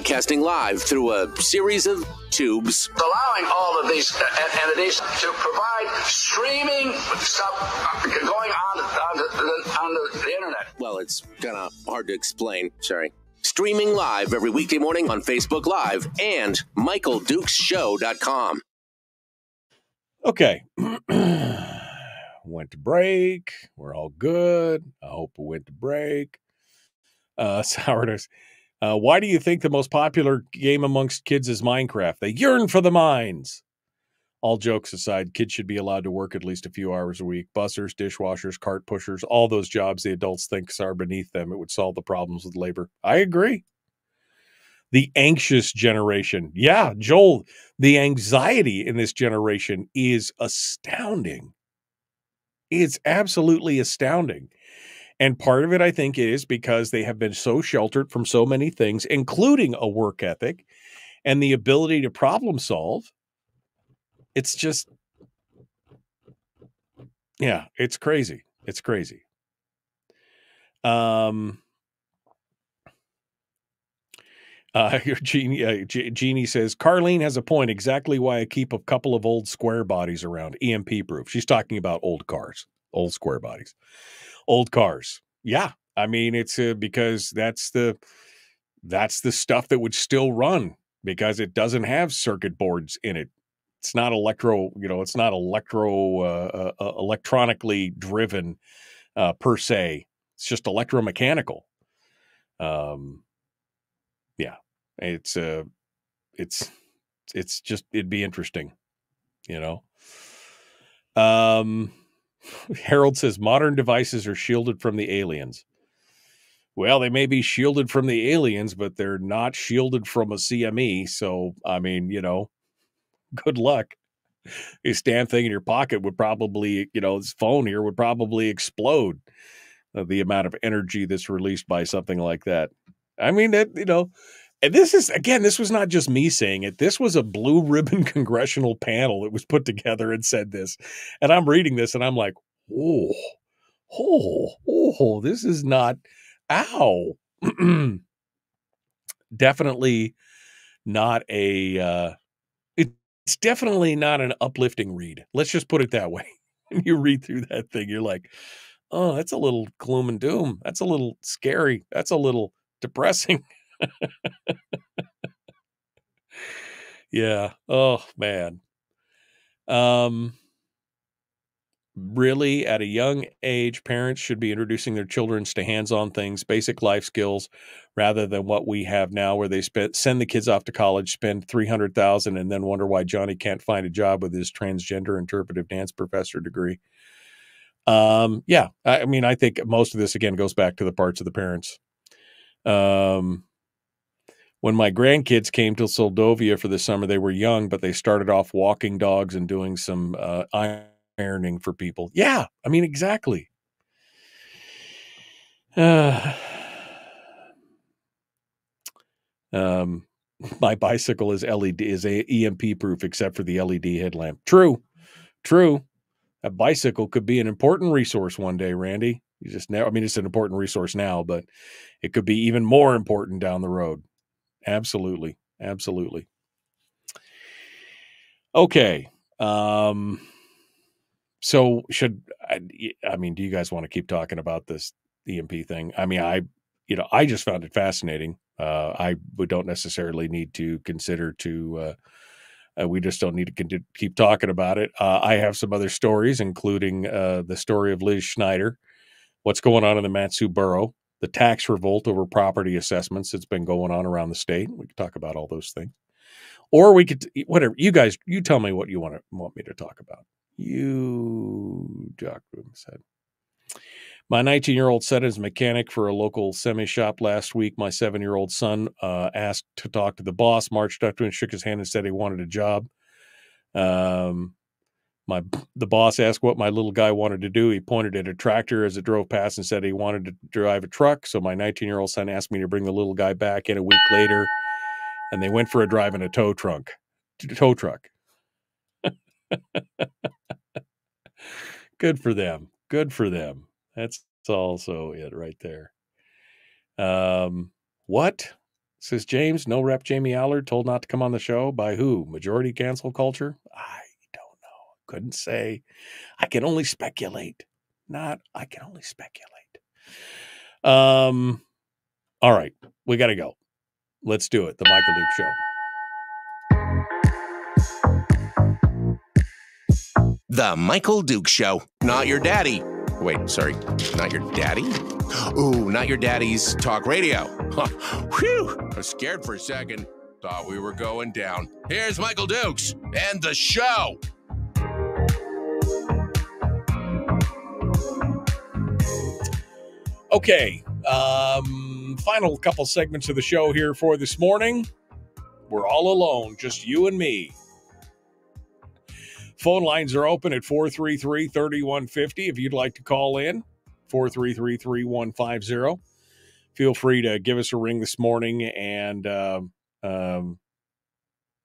Broadcasting live through a series of tubes. allowing all of these uh, entities to provide streaming stuff going on on the, on the internet. Well, it's kind of hard to explain. Sorry. Streaming live every weekday morning on Facebook Live and MichaelDukesShow.com. Okay. went to break. We're all good. I hope we went to break. Uh, sourness. Uh, why do you think the most popular game amongst kids is Minecraft? They yearn for the mines. All jokes aside, kids should be allowed to work at least a few hours a week. Bussers, dishwashers, cart pushers, all those jobs the adults think are beneath them. It would solve the problems with labor. I agree. The anxious generation. Yeah, Joel, the anxiety in this generation is astounding. It's absolutely astounding. And part of it, I think, is because they have been so sheltered from so many things, including a work ethic and the ability to problem solve. It's just, yeah, it's crazy. It's crazy. Um, uh, Jeannie, uh, Jeannie says Carlene has a point. Exactly why I keep a couple of old square bodies around, EMP proof. She's talking about old cars, old square bodies, old cars. Yeah, I mean it's uh, because that's the that's the stuff that would still run because it doesn't have circuit boards in it. It's not electro, you know, it's not electro uh, uh, uh electronically driven uh, per se. It's just electromechanical. Um, yeah, it's uh, it's it's just it'd be interesting, you know. Um, Harold says modern devices are shielded from the aliens. Well, they may be shielded from the aliens, but they're not shielded from a CME. So, I mean, you know, good luck. This damn thing in your pocket would probably, you know, this phone here would probably explode. Uh, the amount of energy that's released by something like that. I mean, that you know, and this is again, this was not just me saying it. This was a blue ribbon congressional panel that was put together and said this. And I'm reading this and I'm like, oh, oh, oh, this is not ow. definitely not a uh it's definitely not an uplifting read. Let's just put it that way. And you read through that thing, you're like, oh, that's a little gloom and doom. That's a little scary. That's a little depressing. Yeah. Oh man. Um really at a young age parents should be introducing their children to hands-on things basic life skills rather than what we have now where they spend send the kids off to college spend 300000 and then wonder why johnny can't find a job with his transgender interpretive dance professor degree um, yeah, I, I mean, I think most of this again goes back to the parts of the parents. Um, when my grandkids came to Seldovia for the summer, they were young, but they started off walking dogs and doing some uh, ironing for people. Yeah, I mean, exactly. Uh, um, my bicycle is LED is a EMP proof except for the LED headlamp. True, true a bicycle could be an important resource one day, Randy. You just never, I mean, it's an important resource now, but it could be even more important down the road. Absolutely. Absolutely. Okay. Um, so should I, I mean, do you guys want to keep talking about this EMP thing? I mean, I, you know, I just found it fascinating. Uh, I don't necessarily need to consider to, uh, uh, we just don't need to keep talking about it. Uh, I have some other stories, including uh, the story of Liz Snyder, what's going on in the Mat-Su borough, the tax revolt over property assessments that's been going on around the state. We could talk about all those things, or we could whatever you guys. You tell me what you want to want me to talk about. You, Jock said. My 19 year old said as mechanic for a local semi shop last week. My seven year old son uh, asked to talk to the boss, marched up to him, shook his hand, and said he wanted a job. Um, my the boss asked what my little guy wanted to do. He pointed at a tractor as it drove past and said he wanted to drive a truck. So my 19 year old son asked me to bring the little guy back in a week later, and they went for a drive in a tow trunk, tow truck. Good for them. Good for them. That's also it right there. Um, what? Says James, no rep Jamie Allard told not to come on the show by who? Majority cancel culture? I. Couldn't say. I can only speculate. Not, I can only speculate. Um, all right, we got to go. Let's do it. The Michael Dukes Show. The Michael Dukes Show. Not your daddy. Wait, sorry, not your daddy? Ooh, not your daddy's talk radio. Whew, I was scared for a second. Thought we were going down. Here's Michael Dukes and the show. Okay, um, final couple segments of the show here for this morning. We're all alone, just you and me. Phone lines are open at 433 3150 if you'd like to call in. 433 3150. Feel free to give us a ring this morning and, um, um,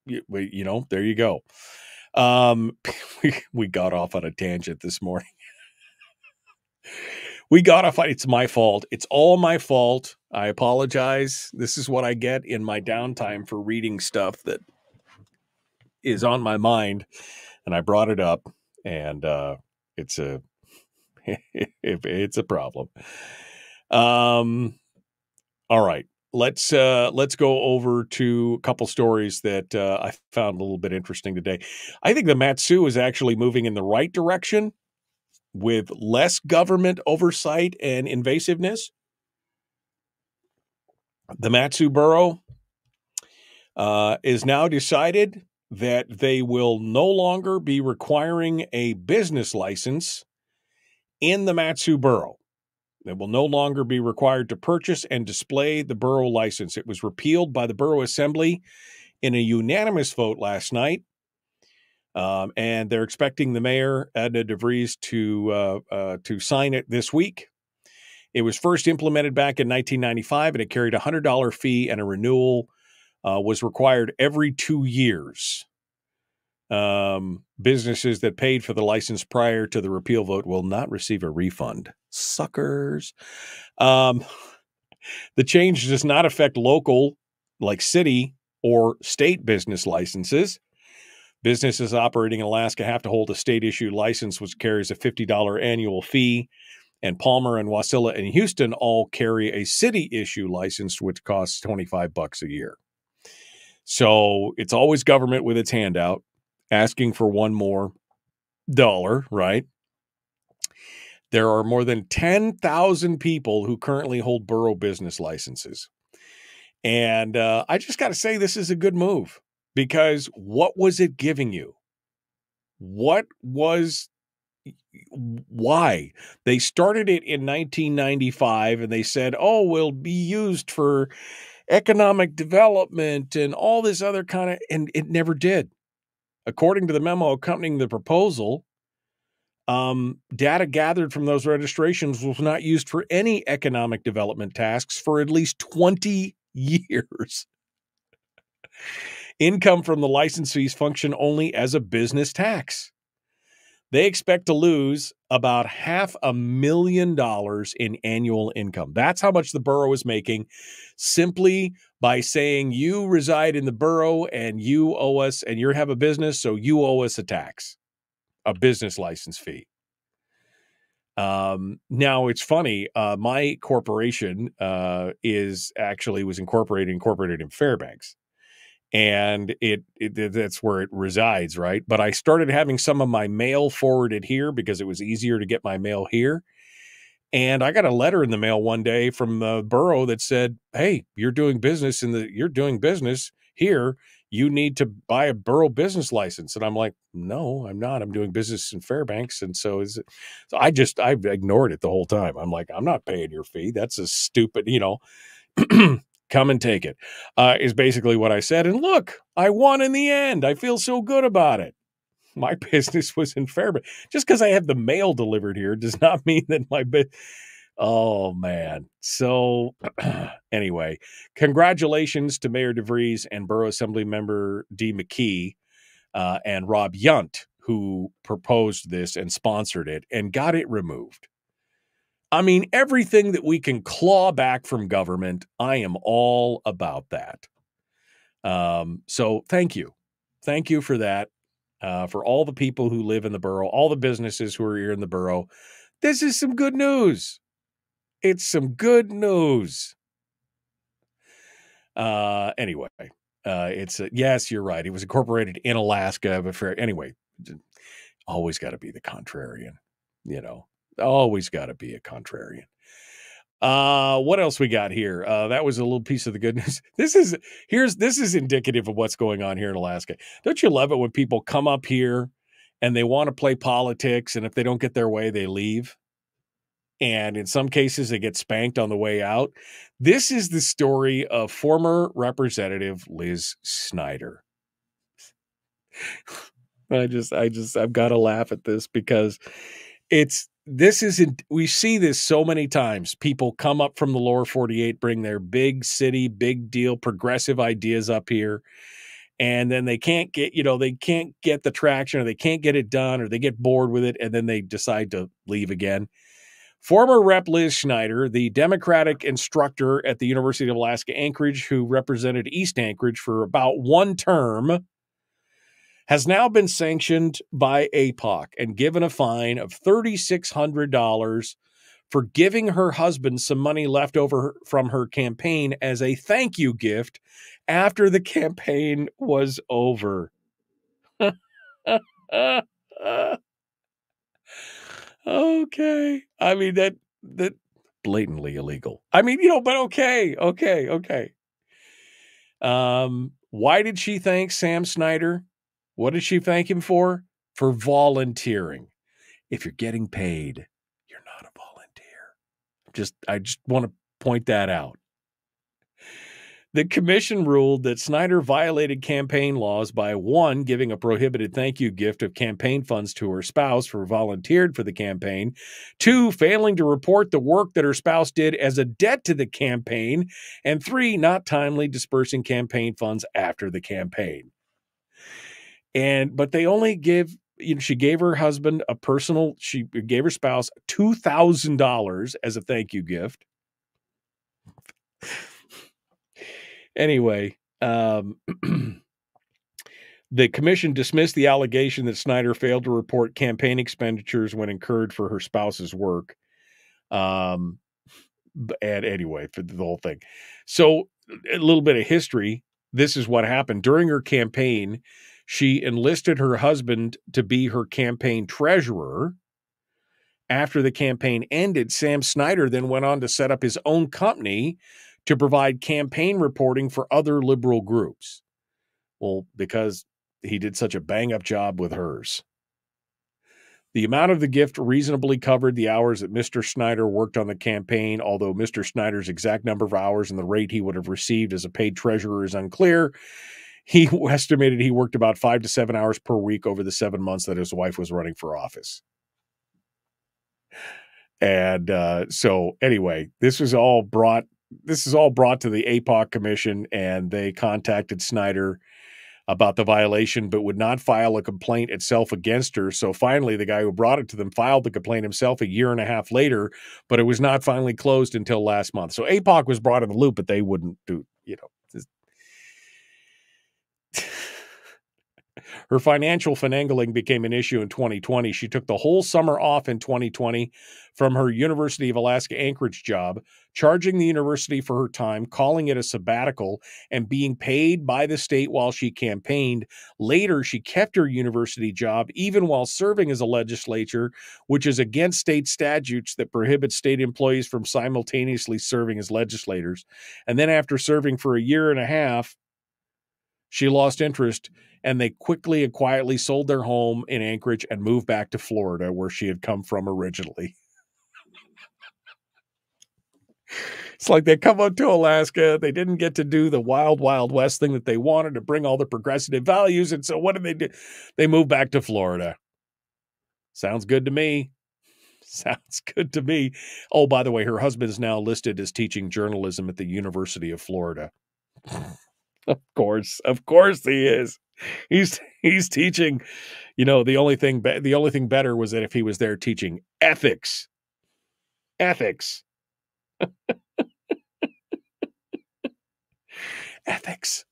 you, you know, there you go. Um, we, we got off on a tangent this morning. We gotta fight. It's my fault. It's all my fault. I apologize. This is what I get in my downtime for reading stuff that is on my mind, and I brought it up, and uh, it's a it's a problem. Um, all right, let's uh, let's go over to a couple stories that uh, I found a little bit interesting today. I think the Mat-Su is actually moving in the right direction with less government oversight and invasiveness. The Mat-Su Borough uh, is now decided that they will no longer be requiring a business license in the Mat-Su Borough. They will no longer be required to purchase and display the borough license. It was repealed by the Borough Assembly in a unanimous vote last night. Um, and they're expecting the mayor, Edna DeVries, to uh, uh, to sign it this week. It was first implemented back in 1995, and it carried a hundred dollar fee, and a renewal uh, was required every two years. Um, businesses that paid for the license prior to the repeal vote will not receive a refund. Suckers. Um, the change does not affect local, like city or state business licenses. Businesses operating in Alaska have to hold a state issued license, which carries a $50 annual fee. And Palmer and Wasilla and Houston all carry a city issue license, which costs 25 bucks a year. So it's always government with its hand out, asking for one more dollar, right? There are more than 10,000 people who currently hold borough business licenses. And uh, I just got to say, this is a good move because what was it giving you? What was why they started it in 1995 and they said, "Oh, will be used for economic development and all this other kind of and it never did. According to the memo accompanying the proposal, um, data gathered from those registrations was not used for any economic development tasks for at least 20 years. Income from the license fees function only as a business tax. They expect to lose about half a million dollars in annual income. That's how much the borough is making simply by saying you reside in the borough and you owe us and you have a business, so you owe us a tax, a business license fee. Um, now it's funny. Uh, my corporation uh, is actually was incorporated incorporated in Fairbanks, and it, it that's where it resides, right? But I started having some of my mail forwarded here because it was easier to get my mail here. And I got a letter in the mail one day from the borough that said, "Hey, you're doing business in the you're doing business here. You need to buy a borough business license." And I'm like, "No, I'm not. I'm doing business in Fairbanks." And so is it, so I just I ignored it the whole time. I'm like, "I'm not paying your fee. That's a stupid, you know." come and take it. Uh, is basically what I said. And look, I won in the end. I feel so good about it. My business was in Fairbanks. Just because I have the mail delivered here does not mean that my business. Oh man. So anyway, congratulations to Mayor DeVries and Borough Assembly Member Dee McKee uh, and Rob Yundt, who proposed this and sponsored it and got it removed. I mean, everything that we can claw back from government, I am all about that. Um, so thank you. Thank you for that. Uh, for all the people who live in the borough, all the businesses who are here in the borough. This is some good news. It's some good news. Uh, anyway, uh, it's a, yes, you're right. It was incorporated in Alaska, but for anyway, always got to be the contrarian, you know. Always got to be a contrarian. Uh, what else we got here? Uh, that was a little piece of the good news. This is here's this is indicative of what's going on here in Alaska. Don't you love it when people come up here and they want to play politics, and if they don't get their way, they leave. And in some cases, they get spanked on the way out. This is the story of former Representative Liz Snyder. I just, I just, I've got to laugh at this because it's this isn't we see this so many times. People come up from the lower 48 bring their big city big deal progressive ideas up here and then they can't get you know they can't get the traction or they can't get it done or they get bored with it and then they decide to leave again. Former rep. Liz Snyder the democratic instructor at the university of alaska anchorage who represented east anchorage for about one term has now been sanctioned by APOC and given a fine of $3,600 for giving her husband some money left over from her campaign as a thank you gift after the campaign was over. okay. I mean that that blatantly illegal. I mean, you know, but okay, okay, okay. Um, why did she thank Sam Snyder? What did she thank him for? For volunteering. If you're getting paid, you're not a volunteer. Just I just want to point that out. The commission ruled that Snyder violated campaign laws by one, giving a prohibited thank you gift of campaign funds to her spouse who volunteered for the campaign, two, failing to report the work that her spouse did as a debt to the campaign, and three, not timely dispersing campaign funds after the campaign and but they only give you know she gave her husband a personal she gave her spouse $2000 as a thank you gift. Anyway um the commission dismissed the allegation that snyder failed to report campaign expenditures when incurred for her spouse's work um and anyway for the whole thing. So a little bit of history this is what happened. During her campaign she enlisted her husband to be her campaign treasurer. After the campaign ended, Sam Snyder then went on to set up his own company to provide campaign reporting for other liberal groups. Well, because he did such a bang up job with hers. The amount of the gift reasonably covered the hours that Mr. Snyder worked on the campaign, although Mr. Snyder's exact number of hours and the rate he would have received as a paid treasurer is unclear he estimated he worked about five to seven hours per week over the seven months that his wife was running for office. And uh, so, anyway, this was all brought. This is all brought to the APOC commission, and they contacted Snyder about the violation, but would not file a complaint itself against her. So finally, the guy who brought it to them filed the complaint himself a year and a half later, but it was not finally closed until last month. So APOC was brought in the loop, but they wouldn't do, you know, Her financial finagling became an issue in 2020. She took the whole summer off in 2020 from her University of Alaska Anchorage job, charging the university for her time, calling it a sabbatical, and being paid by the state while she campaigned. Later, she kept her university job even while serving as a legislature, which is against state statutes that prohibit state employees from simultaneously serving as legislators. And then, after serving for a year and a half, she lost interest and they quickly and quietly sold their home in Anchorage and moved back to Florida, where she had come from originally. it's like they come up to Alaska. They didn't get to do the wild, wild west thing that they wanted to bring all the progressive values. And so what did they do? They moved back to Florida. Sounds good to me. Sounds good to me. Oh, by the way, her husband is now listed as teaching journalism at the University of Florida. of course, of course he is. He's he's teaching you know the only thing be- the only thing better was that if he was there teaching ethics. Ethics. Ethics.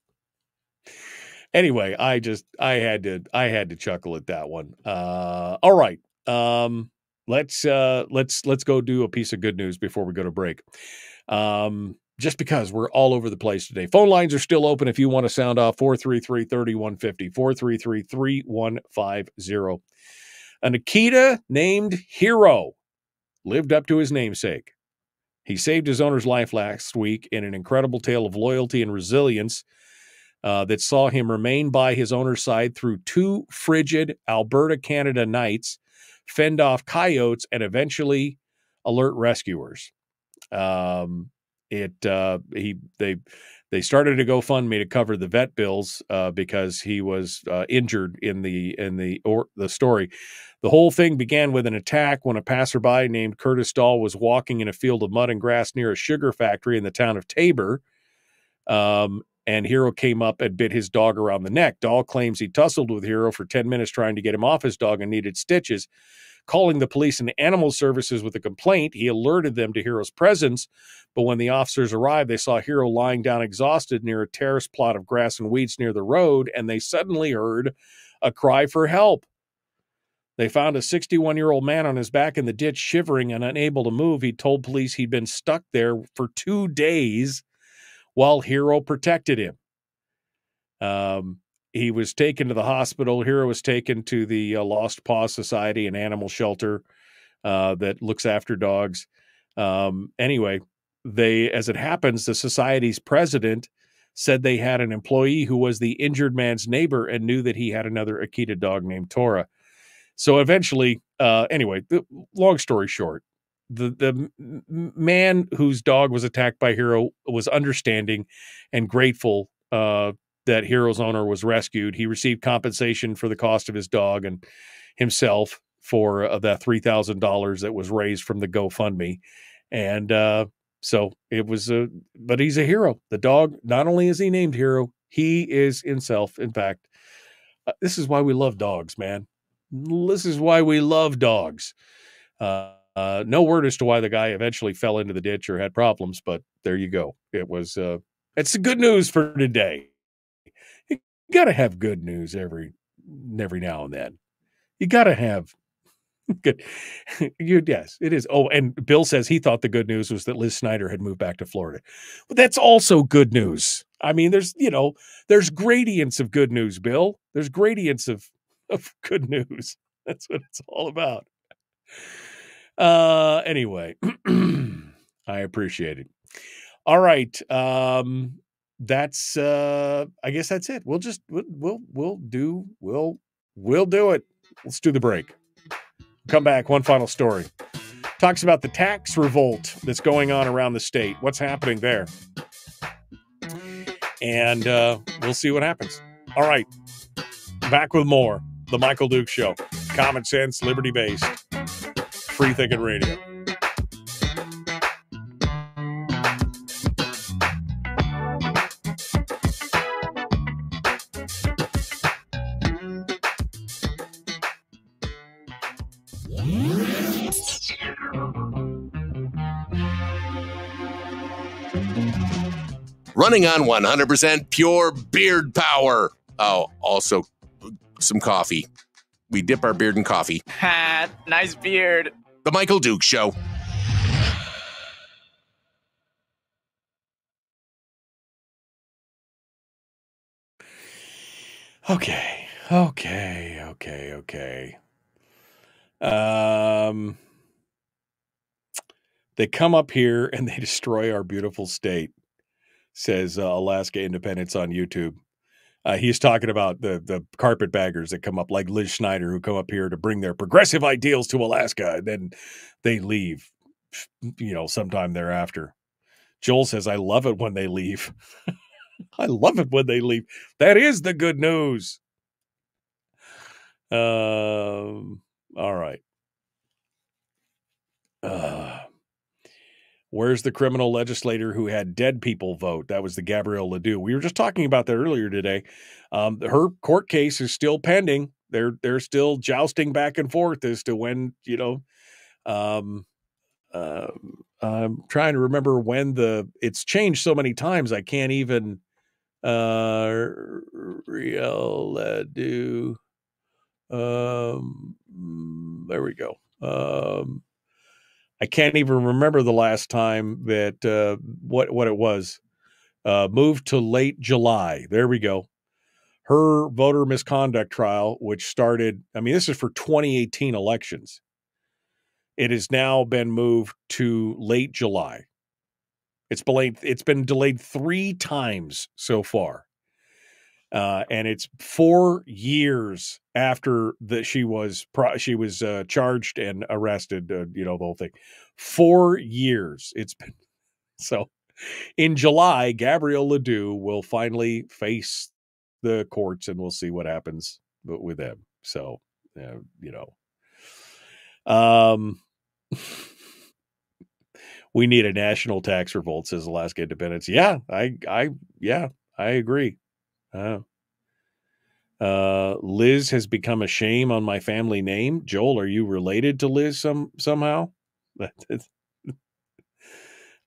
Anyway i just i had to i had to chuckle at that one. Uh all right um let's uh let's let's go do a piece of good news before we go to break. Um just because we're all over the place today. Phone lines are still open if you want to sound off 433 3150, 433 3150. An Akita named Hero lived up to his namesake. He saved his owner's life last week in an incredible tale of loyalty and resilience uh, that saw him remain by his owner's side through two frigid Alberta, Canada nights, fend off coyotes, and eventually alert rescuers. Um, it uh, he they They started a GoFundMe to cover the vet bills uh, because he was uh, injured in the in the or the story. The whole thing began with an attack when a passerby named Curtis Dahl was walking in a field of mud and grass near a sugar factory in the town of Taber. Um, and Hero came up and bit his dog around the neck. Dahl claims he tussled with Hero for 10 minutes trying to get him off his dog and needed stitches. Calling the police and animal services with a complaint, he alerted them to Hero's presence. But when the officers arrived, they saw Hero lying down exhausted near a terrace plot of grass and weeds near the road, and they suddenly heard a cry for help. They found a 61 year old man on his back in the ditch, shivering and unable to move. He told police he'd been stuck there for two days while Hero protected him. Um, he was taken to the hospital. Hero was taken to the uh, Lost Paws Society, an animal shelter uh, that looks after dogs. Um, anyway, they, as it happens, the society's president said they had an employee who was the injured man's neighbor and knew that he had another Akita dog named Tora. So eventually, uh, anyway, the, long story short, the the man whose dog was attacked by Hero was understanding and grateful uh, that Hero's owner was rescued. He received compensation for the cost of his dog and himself for uh, that three thousand dollars that was raised from the GoFundMe, and uh, so it was a. But he's a hero. The dog not only is he named Hero, he is himself. In fact, uh, this is why we love dogs, man. This is why we love dogs. Uh, uh, no word as to why the guy eventually fell into the ditch or had problems, but there you go. It was. Uh, it's the good news for today. You got to have good news every every now and then. You got to have good. you, yes, it is. Oh, and Bill says he thought the good news was that Liz Snyder had moved back to Florida. But that's also good news. I mean, there's you know, there's gradients of good news, Bill. There's gradients of of good news. That's what it's all about. Uh, anyway, I appreciate it. All right. Um, that's uh I guess that's it. We'll just we'll we'll, we'll do we'll we'll do it. Let's do the break. Come back. One final story. Talks about the tax revolt that's going on around the state. What's happening there? And uh, we'll see what happens. All right. Back with more. The Michael Dukes Show. Common sense, liberty based free thinking radio. Running on 100% pure beard power. Oh, also some coffee. We dip our beard in coffee. Ha, nice beard. The Michael Dukes Show. Okay. Okay. Okay. Okay. Um, they come up here and they destroy our beautiful state, says uh, Alaska Independence on YouTube. Uh, he's talking about the the carpetbaggers that come up, like Liz Snyder, who come up here to bring their progressive ideals to Alaska, and then they leave, you know, sometime thereafter. Joel says, "I love it when they leave. I love it when they leave. That is the good news." Um. All right. Uh, Where's the criminal legislator who had dead people vote? That was the Gabrielle Ledoux. We were just talking about that earlier today. Um, her court case is still pending. They're they're still jousting back and forth as to when you know. Um, uh, I'm trying to remember when the it's changed so many times. I can't even. Uh, Real Ledoux. Um, there we go. Um, I can't even remember the last time that uh, what what it was. Uh, moved to late July. There we go. Her voter misconduct trial, which started, I mean, this is for 2018 elections. It has now been moved to late July. It's delayed. It's been delayed three times so far, uh, and it's four years after that she was pro- she was uh, charged and arrested. Uh, you know the whole thing. Four years it's been. So in July, Gabrielle Ledoux will finally face the courts, and we'll see what happens with them. So, uh, you know, um, we need a national tax revolt, says Alaska Independence. Yeah, I, I, yeah, I agree. Uh, uh, Liz has become a shame on my family name. Joel, are you related to Liz some somehow?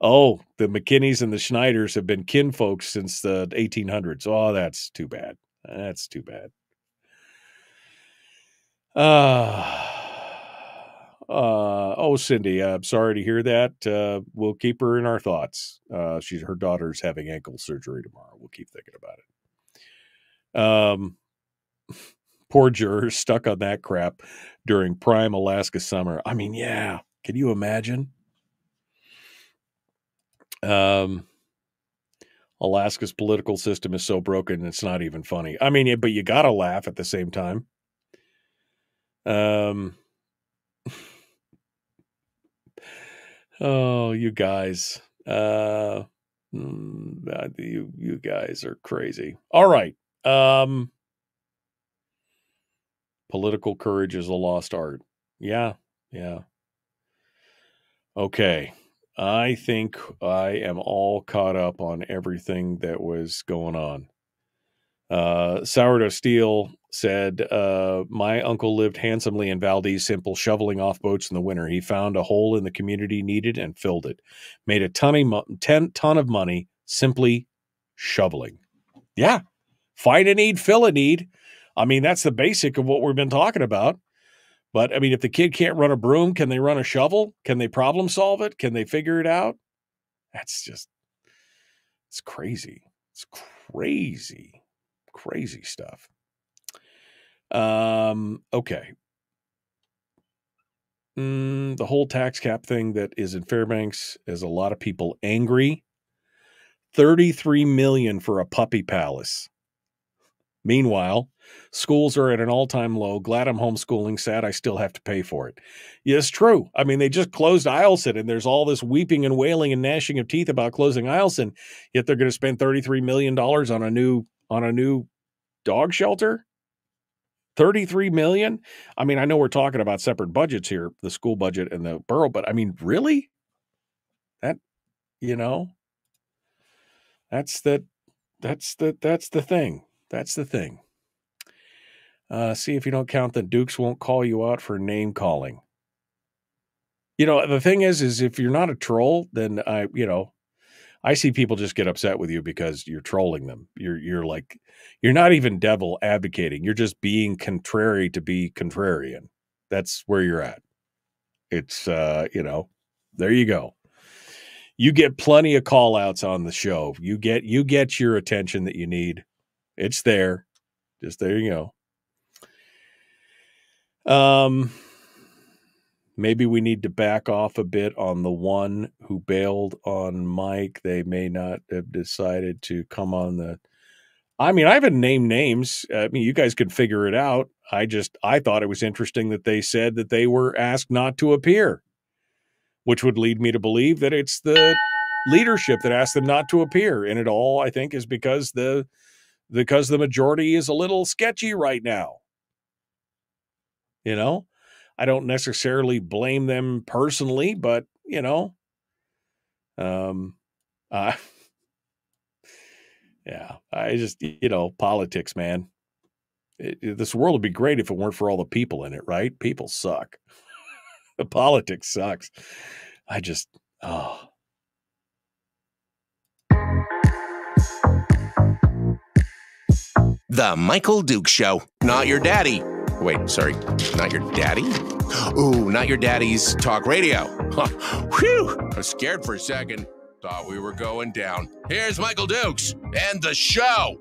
oh, the McKinneys and the Snyders have been kinfolks since the 1800s. Oh, that's too bad. That's too bad. Uh, uh, oh, Cindy, I'm sorry to hear that. Uh, we'll keep her in our thoughts. Uh, she's her daughter's having ankle surgery tomorrow. We'll keep thinking about it. Um, poor jurors stuck on that crap during prime Alaska summer. I mean, yeah, can you imagine? Um, Alaska's political system is so broken, it's not even funny. I mean, but you got to laugh at the same time. Um, oh, you guys, uh, mm, you you guys are crazy. All right. Um, political courage is a lost art. Yeah, yeah. Okay. I think I am all caught up on everything that was going on. Uh, Sourdough Steel said, uh, My uncle lived handsomely in Valdez Simple, shoveling off boats in the winter. He found a hole in the community needed and filled it. Made a ton of, mo- ten, ton of money simply shoveling. Yeah. Find a need, fill a need. I mean, that's the basic of what we've been talking about. But I mean, if the kid can't run a broom, can they run a shovel? Can they problem solve it? Can they figure it out? That's just, it's crazy. It's crazy, crazy stuff. Um, okay. Mm, the whole tax cap thing that is in Fairbanks is a lot of people angry. 33 million for a puppy palace. Meanwhile, schools are at an all-time low. Glad I'm homeschooling. Sad I still have to pay for it. It's true. I mean, they just closed Eielson, and there's all this weeping and wailing and gnashing of teeth about closing Eielson. Yet they're going to spend 33 million dollars on a new on a new dog shelter. 33 million. I mean, I know we're talking about separate budgets here, the school budget and the borough, but I mean, really? That you know, that's the that's the that's the thing. That's the thing. Uh, see if you don't count the Dukes won't call you out for name calling. You know, the thing is, is if you're not a troll, then I, you know, I see people just get upset with you because you're trolling them. You're you're like you're not even devil advocating. You're just being contrary to be contrarian. That's where you're at. It's uh, you know, there you go. You get plenty of call outs on the show. You get you get your attention that you need. It's there. Just there you go. Um maybe we need to back off a bit on the one who bailed on Mike. They may not have decided to come on the I mean, I haven't named names. I mean, you guys could figure it out. I just I thought it was interesting that they said that they were asked not to appear, which would lead me to believe that it's the leadership that asked them not to appear. And it all I think is because the because the majority is a little sketchy right now. You know, I don't necessarily blame them personally, but you know, um, uh, yeah, I just you know politics, man. It, it, this world would be great if it weren't for all the people in it, right? People suck. the politics sucks. I just oh. The Michael Dukes Show. Not your daddy. Wait, sorry. Not your daddy? Ooh, not your daddy's talk radio. Whew. I was scared for a second. Thought we were going down. Here's Michael Dukes and the show.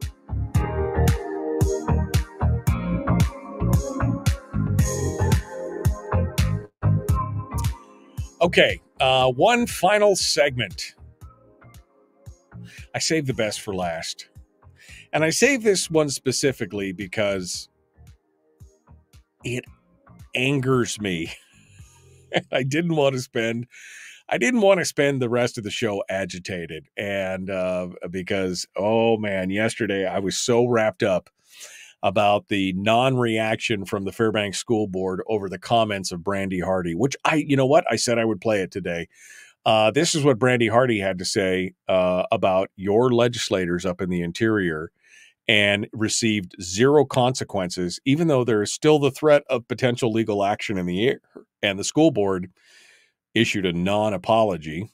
Okay, uh, one final segment. I saved the best for last. And I save this one specifically because it angers me. I didn't want to spend I didn't want to spend the rest of the show agitated, and uh, because oh man, yesterday I was so wrapped up about the non-reaction from the Fairbanks School Board over the comments of Brandy Hardy, which I, you know what, I said I would play it today. Uh, this is what Brandy Hardy had to say uh, about your legislators up in the interior and received zero consequences, even though there is still the threat of potential legal action in the air. And the school board issued a non apology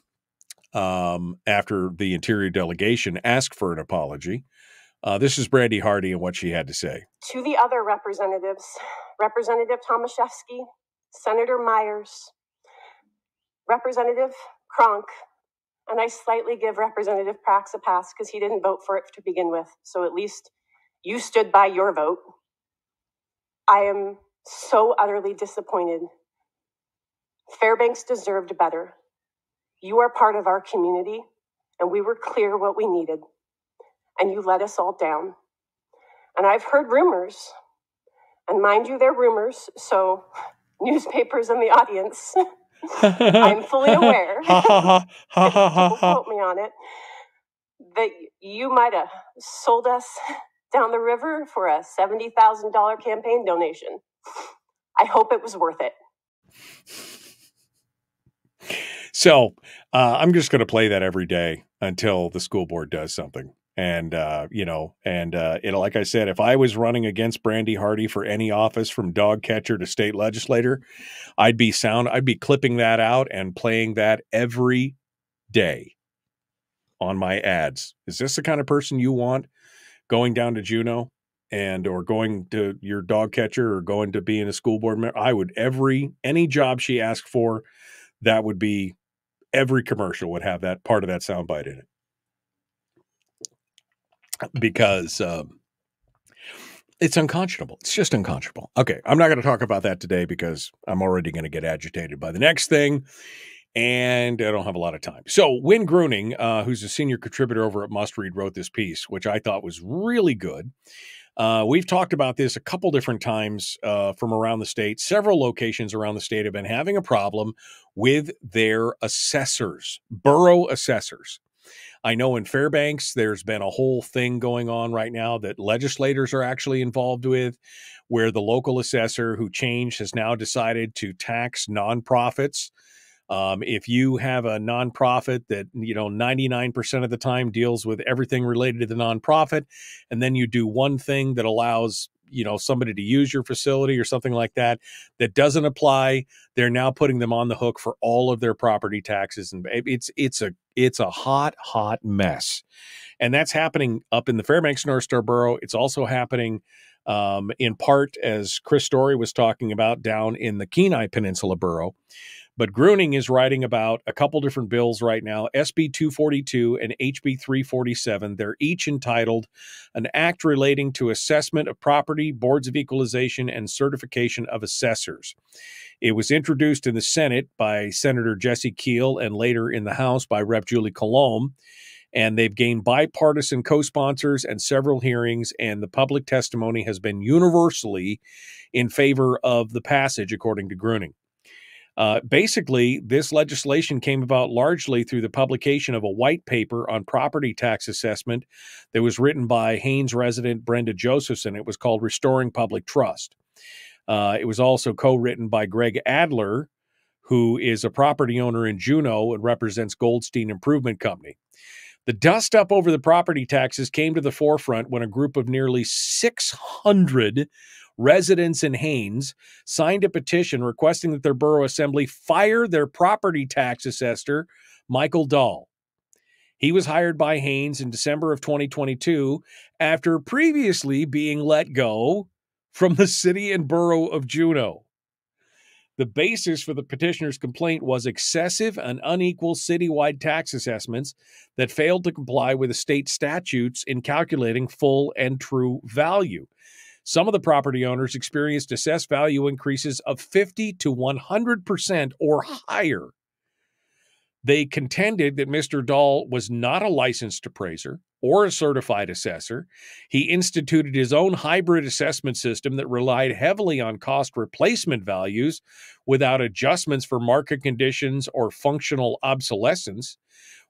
um, after the interior delegation asked for an apology. Uh, this is Brandy Hardy and what she had to say. To the other representatives, Representative Tomaszewski, Senator Myers, Representative Cronk, and I slightly give Representative Prax a pass because he didn't vote for it to begin with. So at least you stood by your vote. I am so utterly disappointed. Fairbanks deserved better. You are part of our community, and we were clear what we needed, and you let us all down. And I've heard rumors, and mind you, they're rumors, so newspapers in the audience. I'm fully aware. Don't quote me on it. That you might have sold us down the river for a seventy thousand dollar campaign donation. I hope it was worth it. So uh, I'm just going to play that every day until the school board does something. And uh, you know, and uh, you know, like I said, if I was running against Brandy Hardy for any office, from dog catcher to state legislator, I'd be sound. I'd be clipping that out and playing that every day on my ads. Is this the kind of person you want going down to Juneau and or going to your dog catcher or going to being a school board member? I would every any job she asked for, that would be every commercial would have that part of that soundbite in it because um, it's unconscionable. It's just unconscionable. Okay, I'm not going to talk about that today because I'm already going to get agitated by the next thing, and I don't have a lot of time. So, Win Gruening, uh, who's a senior contributor over at Must Read, wrote this piece, which I thought was really good. Uh, we've talked about this a couple different times uh, from around the state. Several locations around the state have been having a problem with their assessors, borough assessors. I know in Fairbanks, there's been a whole thing going on right now that legislators are actually involved with, where the local assessor who changed has now decided to tax nonprofits. Um, if you have a nonprofit that you know 99% of the time deals with everything related to the nonprofit, and then you do one thing that allows you know somebody to use your facility or something like that that doesn't apply they're now putting them on the hook for all of their property taxes and it's it's a it's a hot hot mess. And that's happening up in the fairbanks north star borough. It's also happening um, in part as chris story was talking about down in the kenai peninsula borough but Gruening is writing about a couple different bills right now SB 242 and HB 347. They're each entitled An Act Relating to Assessment of Property, Boards of Equalization, and Certification of Assessors. It was introduced in the Senate by Senator Jesse Kiehl and later in the House by Rep. Julie Coulombe. And they've gained bipartisan co sponsors and several hearings, and the public testimony has been universally in favor of the passage, according to Gruening. Uh, basically, this legislation came about largely through the publication of a white paper on property tax assessment that was written by Haines resident Brenda Josephson. It was called Restoring Public Trust. Uh, it was also co written by Greg Adler, who is a property owner in Juneau and represents Goldstein Improvement Company. The dust up over the property taxes came to the forefront when a group of nearly 600 residents in Haines signed a petition requesting that their borough assembly fire their property tax assessor, Michael Dahl. He was hired by Haines in December of 2022 after previously being let go from the city and borough of Juneau. The basis for the petitioner's complaint was excessive and unequal citywide tax assessments that failed to comply with the state statutes in calculating full and true value. Some of the property owners experienced assessed value increases of 50 to 100% or higher. They contended that Mr. Dahl was not a licensed appraiser, or a certified assessor. He instituted his own hybrid assessment system that relied heavily on cost replacement values without adjustments for market conditions or functional obsolescence.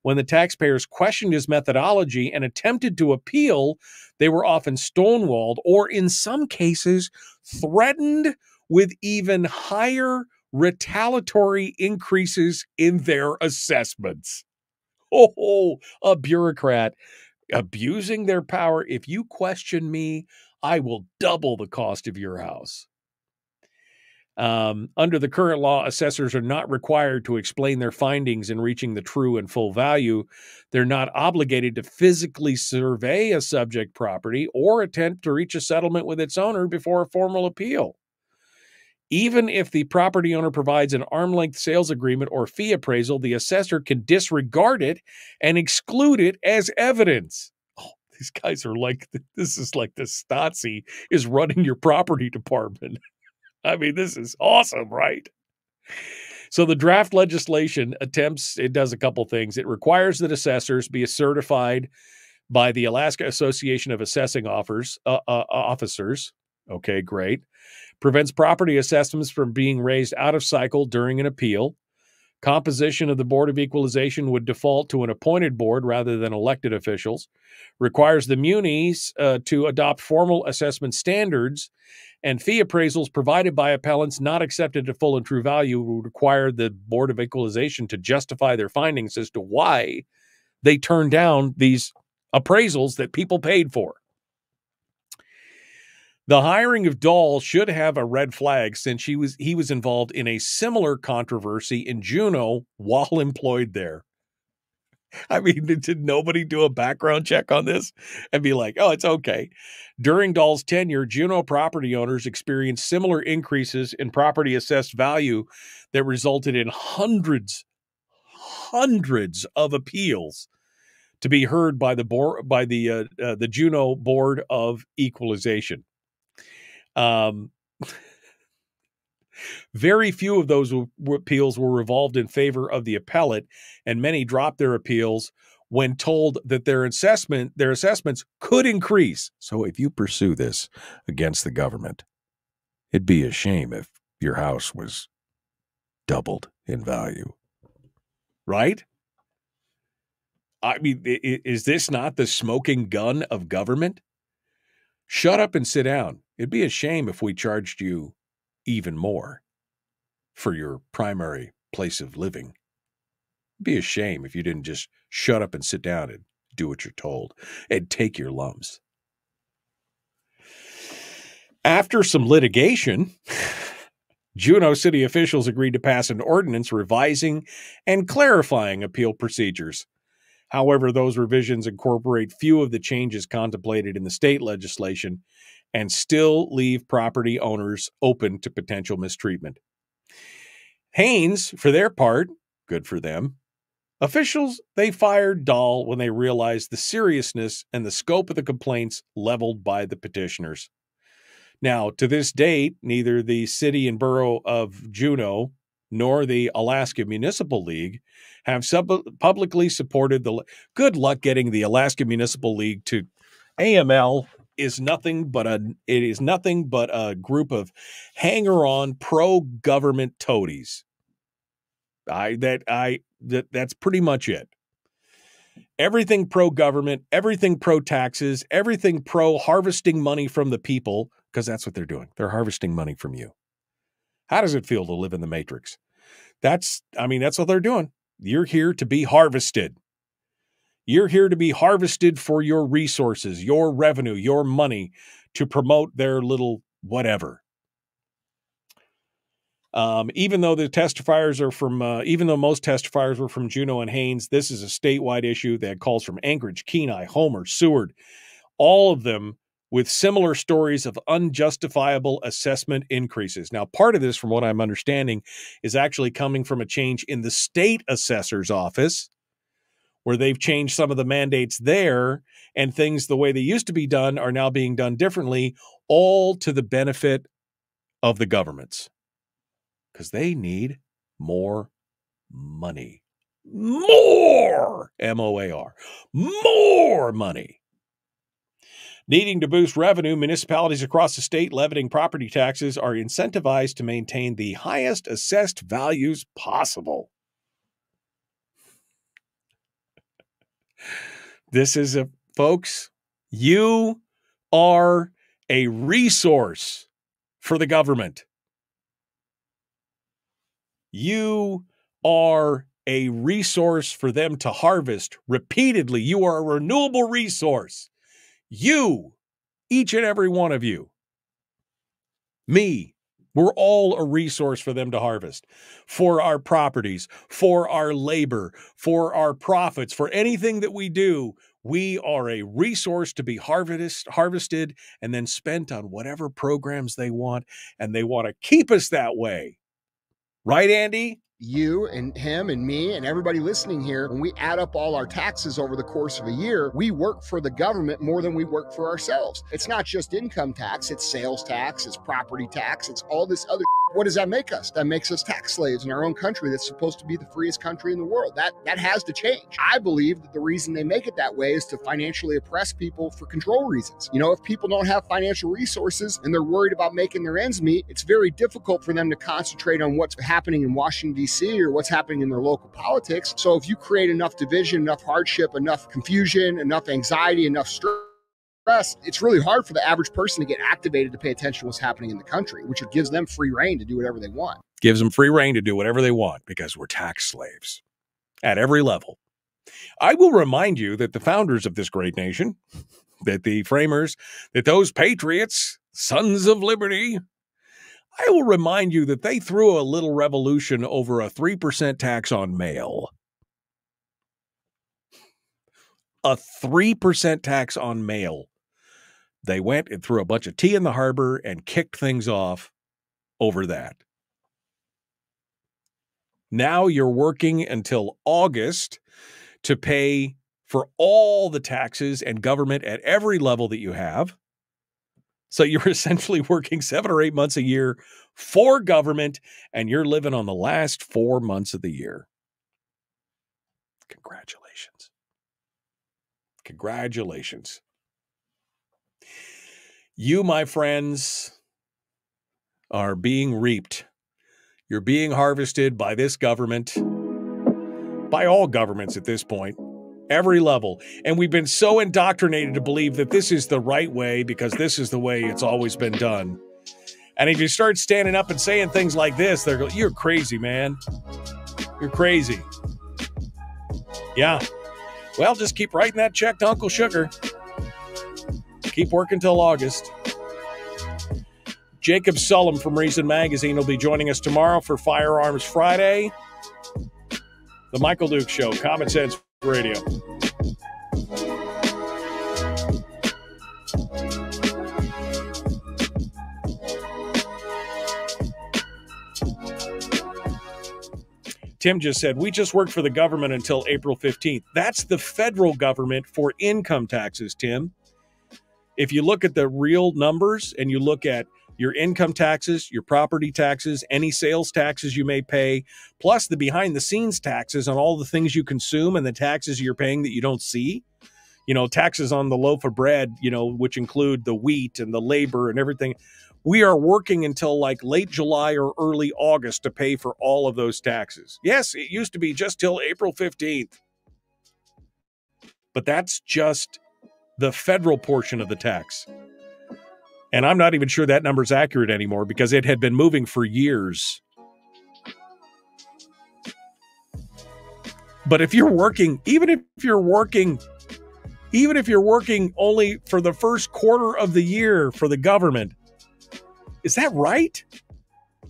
When the taxpayers questioned his methodology and attempted to appeal, they were often stonewalled or, in some cases, threatened with even higher retaliatory increases in their assessments. Oh, a bureaucrat abusing their power. If you question me, I will double the cost of your house. Um, under the current law, assessors are not required to explain their findings in reaching the true and full value. They're not obligated to physically survey a subject property or attempt to reach a settlement with its owner before a formal appeal. Even if the property owner provides an arm length sales agreement or fee appraisal, the assessor can disregard it and exclude it as evidence. Oh, these guys are like, this is like the Stasi is running your property department. I mean, this is awesome, right? So the draft legislation attempts, it does a couple things. It requires that assessors be certified by the Alaska Association of Assessing Offers, uh, uh, Officers. Okay, great. Prevents property assessments from being raised out of cycle during an appeal. Composition of the Board of Equalization would default to an appointed board rather than elected officials. Requires the munis uh, to adopt formal assessment standards and fee appraisals provided by appellants not accepted at full and true value would require the Board of Equalization to justify their findings as to why they turned down these appraisals that people paid for. The hiring of Dahl should have a red flag since he was he was involved in a similar controversy in Juneau while employed there. I mean, did nobody do a background check on this and be like, oh, it's okay? During Dahl's tenure, Juneau property owners experienced similar increases in property assessed value that resulted in hundreds, hundreds of appeals to be heard by the board by the uh, uh, the Juneau Board of Equalization. Um, very few of those appeals were revolved in favor of the appellate, and many dropped their appeals when told that their assessment their assessments could increase. So if you pursue this against the government, it'd be a shame if your house was doubled in value. Right? I mean, is this not the smoking gun of government? Shut up and sit down. It'd be a shame if we charged you even more for your primary place of living. It'd be a shame if you didn't just shut up and sit down and do what you're told and take your lumps. After some litigation, Juneau city officials agreed to pass an ordinance revising and clarifying appeal procedures. However, those revisions incorporate few of the changes contemplated in the state legislation and still leave property owners open to potential mistreatment. Haines, for their part, good for them. Officials, they fired Dahl when they realized the seriousness and the scope of the complaints leveled by the petitioners. Now, to this date, neither the city and borough of Juneau nor the Alaska Municipal League have sub- publicly supported the. Good luck getting the Alaska Municipal League to AML is nothing but a it is nothing but a group of hanger on pro government toadies. I that I that that's pretty much it. Everything pro government, everything pro taxes, everything pro harvesting money from the people because that's what they're doing. They're harvesting money from you. How does it feel to live in the matrix? That's I mean that's what they're doing. You're here to be harvested. You're here to be harvested for your resources, your revenue, your money to promote their little whatever. Um, even though the testifiers are from, uh, even though most testifiers were from Juneau and Haines, this is a statewide issue that calls from Anchorage, Kenai, Homer, Seward, all of them with similar stories of unjustifiable assessment increases. Now, part of this, from what I'm understanding, is actually coming from a change in the state assessor's office where they've changed some of the mandates there and things the way they used to be done are now being done differently, all to the benefit of the governments because they need more money. more M O A R, more money. Needing to boost revenue, municipalities across the state levying property taxes are incentivized to maintain the highest assessed values possible. This is a, folks, you are a resource for the government. You are a resource for them to harvest repeatedly. You are a renewable resource. You, each and every one of you, me, we're all a resource for them to harvest for our properties, for our labor, for our profits, for anything that we do. We are a resource to be harvest, harvested and then spent on whatever programs they want. And they want to keep us that way. Right, Andy? You and him and me and everybody listening here, when we add up all our taxes over the course of a year, we work for the government more than we work for ourselves. It's not just income tax, it's sales tax, it's property tax, it's all this other. What does that make us? That makes us tax slaves in our own country that's supposed to be the freest country in the world. That that has to change. I believe that the reason they make it that way is to financially oppress people for control reasons. You know, if people don't have financial resources and they're worried about making their ends meet, it's very difficult for them to concentrate on what's happening in Washington D.C. or what's happening in their local politics. So if you create enough division, enough hardship, enough confusion, enough anxiety, enough stress it's really hard for the average person to get activated to pay attention to what's happening in the country, which gives them free reign to do whatever they want. Gives them free reign to do whatever they want because we're tax slaves at every level. I will remind you that the founders of this great nation, that the framers, that those patriots, sons of liberty, I will remind you that they threw a little revolution over a 3% tax on mail. A 3% tax on mail. They went and threw a bunch of tea in the harbor and kicked things off over that. Now you're working until August to pay for all the taxes and government at every level that you have. So you're essentially working seven or eight months a year for government, and you're living on the last four months of the year. Congratulations. Congratulations. You, my friends, are being reaped. You're being harvested by this government, by all governments at this point, every level. And we've been so indoctrinated to believe that this is the right way because this is the way it's always been done. And if you start standing up and saying things like this, they're going, You're crazy, man. You're crazy. Yeah. Well, just keep writing that check to Uncle Sugar. Keep working till August. Jacob Sullum from Reason Magazine will be joining us tomorrow for Firearms Friday. The Michael Dukes Show, Common Sense Radio. Tim just said, we just worked for the government until April 15th. That's the federal government for income taxes, Tim. If you look at the real numbers and you look at your income taxes, your property taxes, any sales taxes you may pay, plus the behind the scenes taxes on all the things you consume and the taxes you're paying that you don't see. You know, taxes on the loaf of bread, you know, which include the wheat and the labor and everything. We are working until like late July or early August to pay for all of those taxes. Yes, it used to be just till April 15th. But that's just the federal portion of the tax. And I'm not even sure that number's accurate anymore because it had been moving for years. But if you're working, even if you're working, even if you're working only for the first quarter of the year for the government, is that right?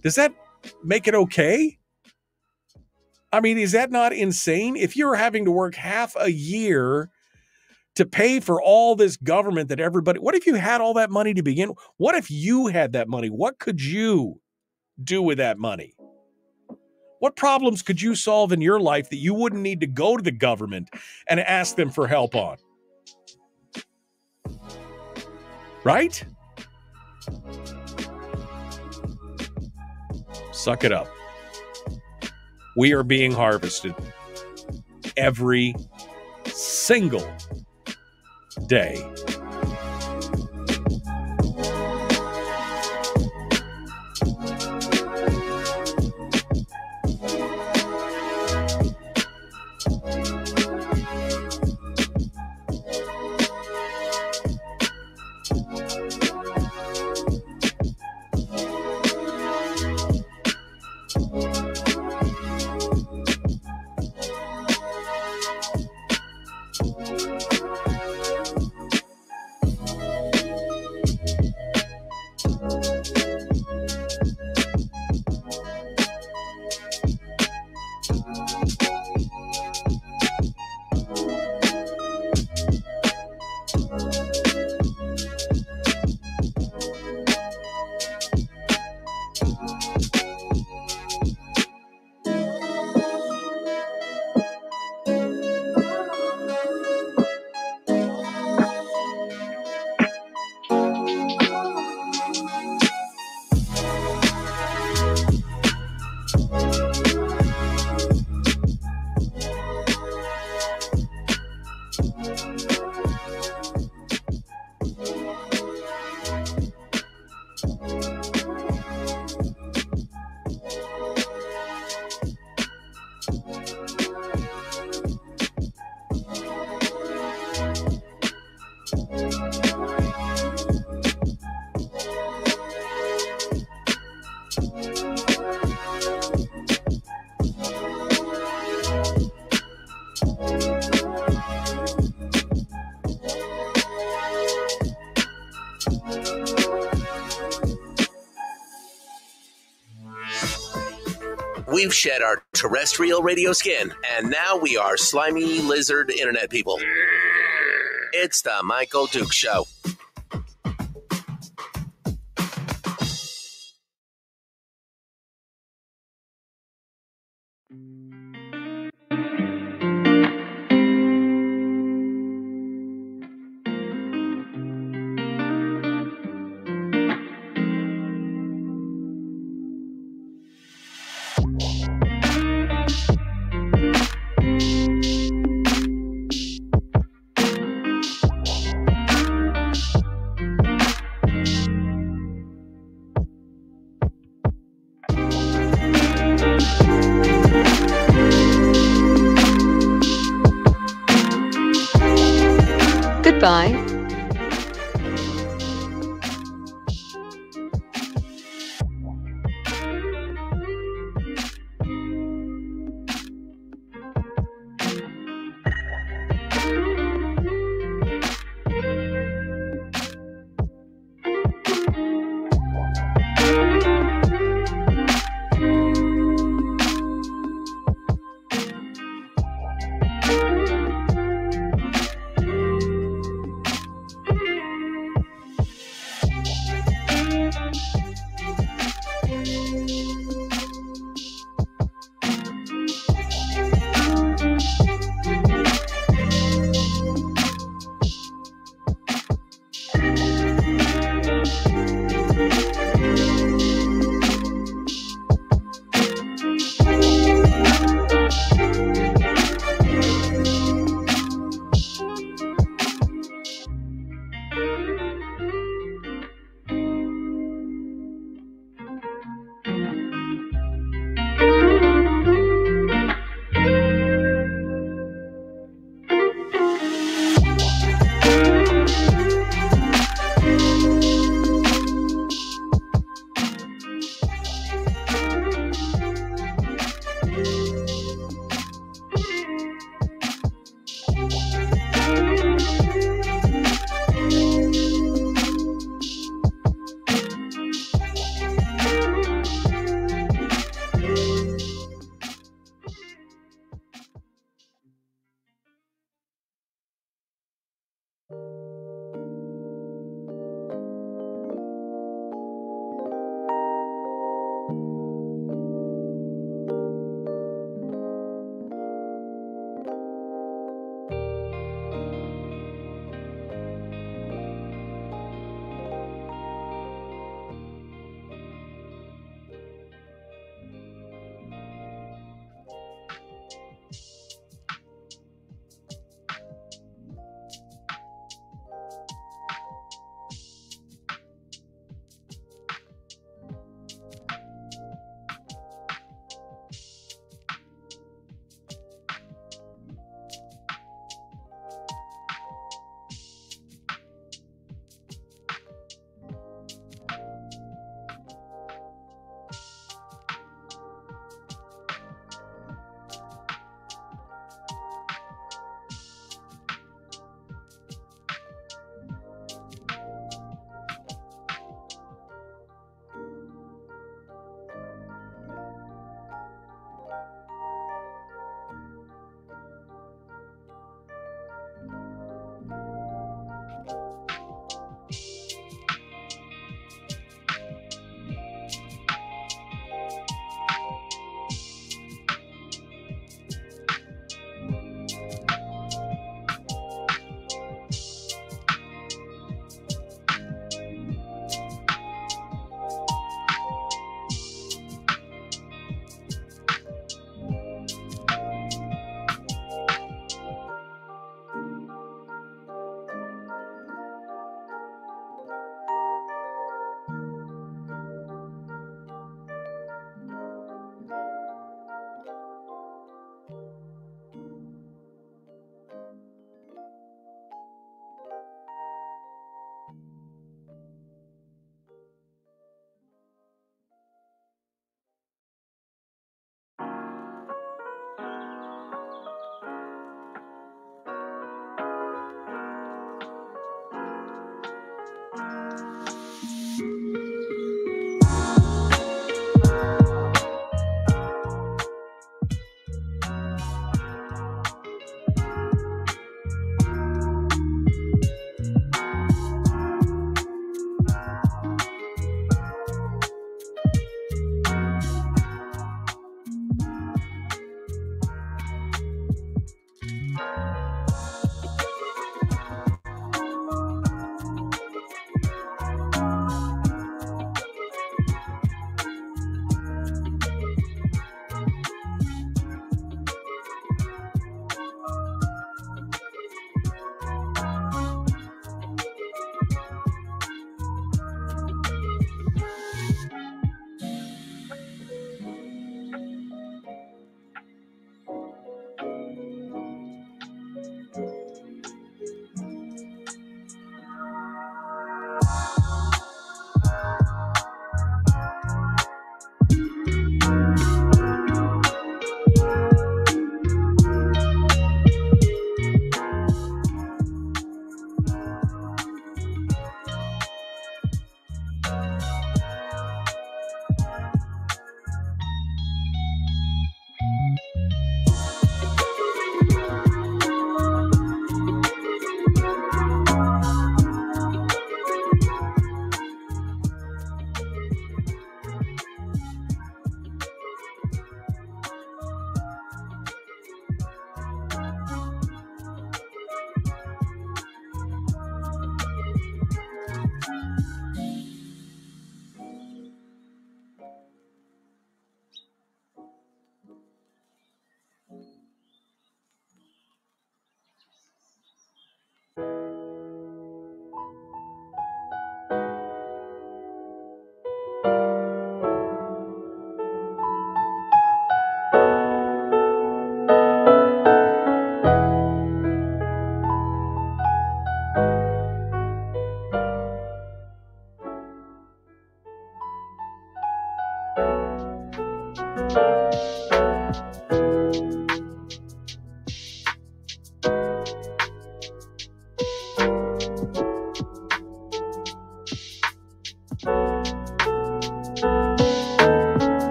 Does that make it okay? I mean, is that not insane? If you're having to work half a year to pay for all this government that everybody, what if you had all that money to begin? What if you had that money? What could you do with that money? What problems could you solve in your life that you wouldn't need to go to the government and ask them for help on? Right? Suck it up. We are being harvested. every single day. Shed our terrestrial radio skin, and now we are slimy lizard internet people. It's the Michael Dukes Show.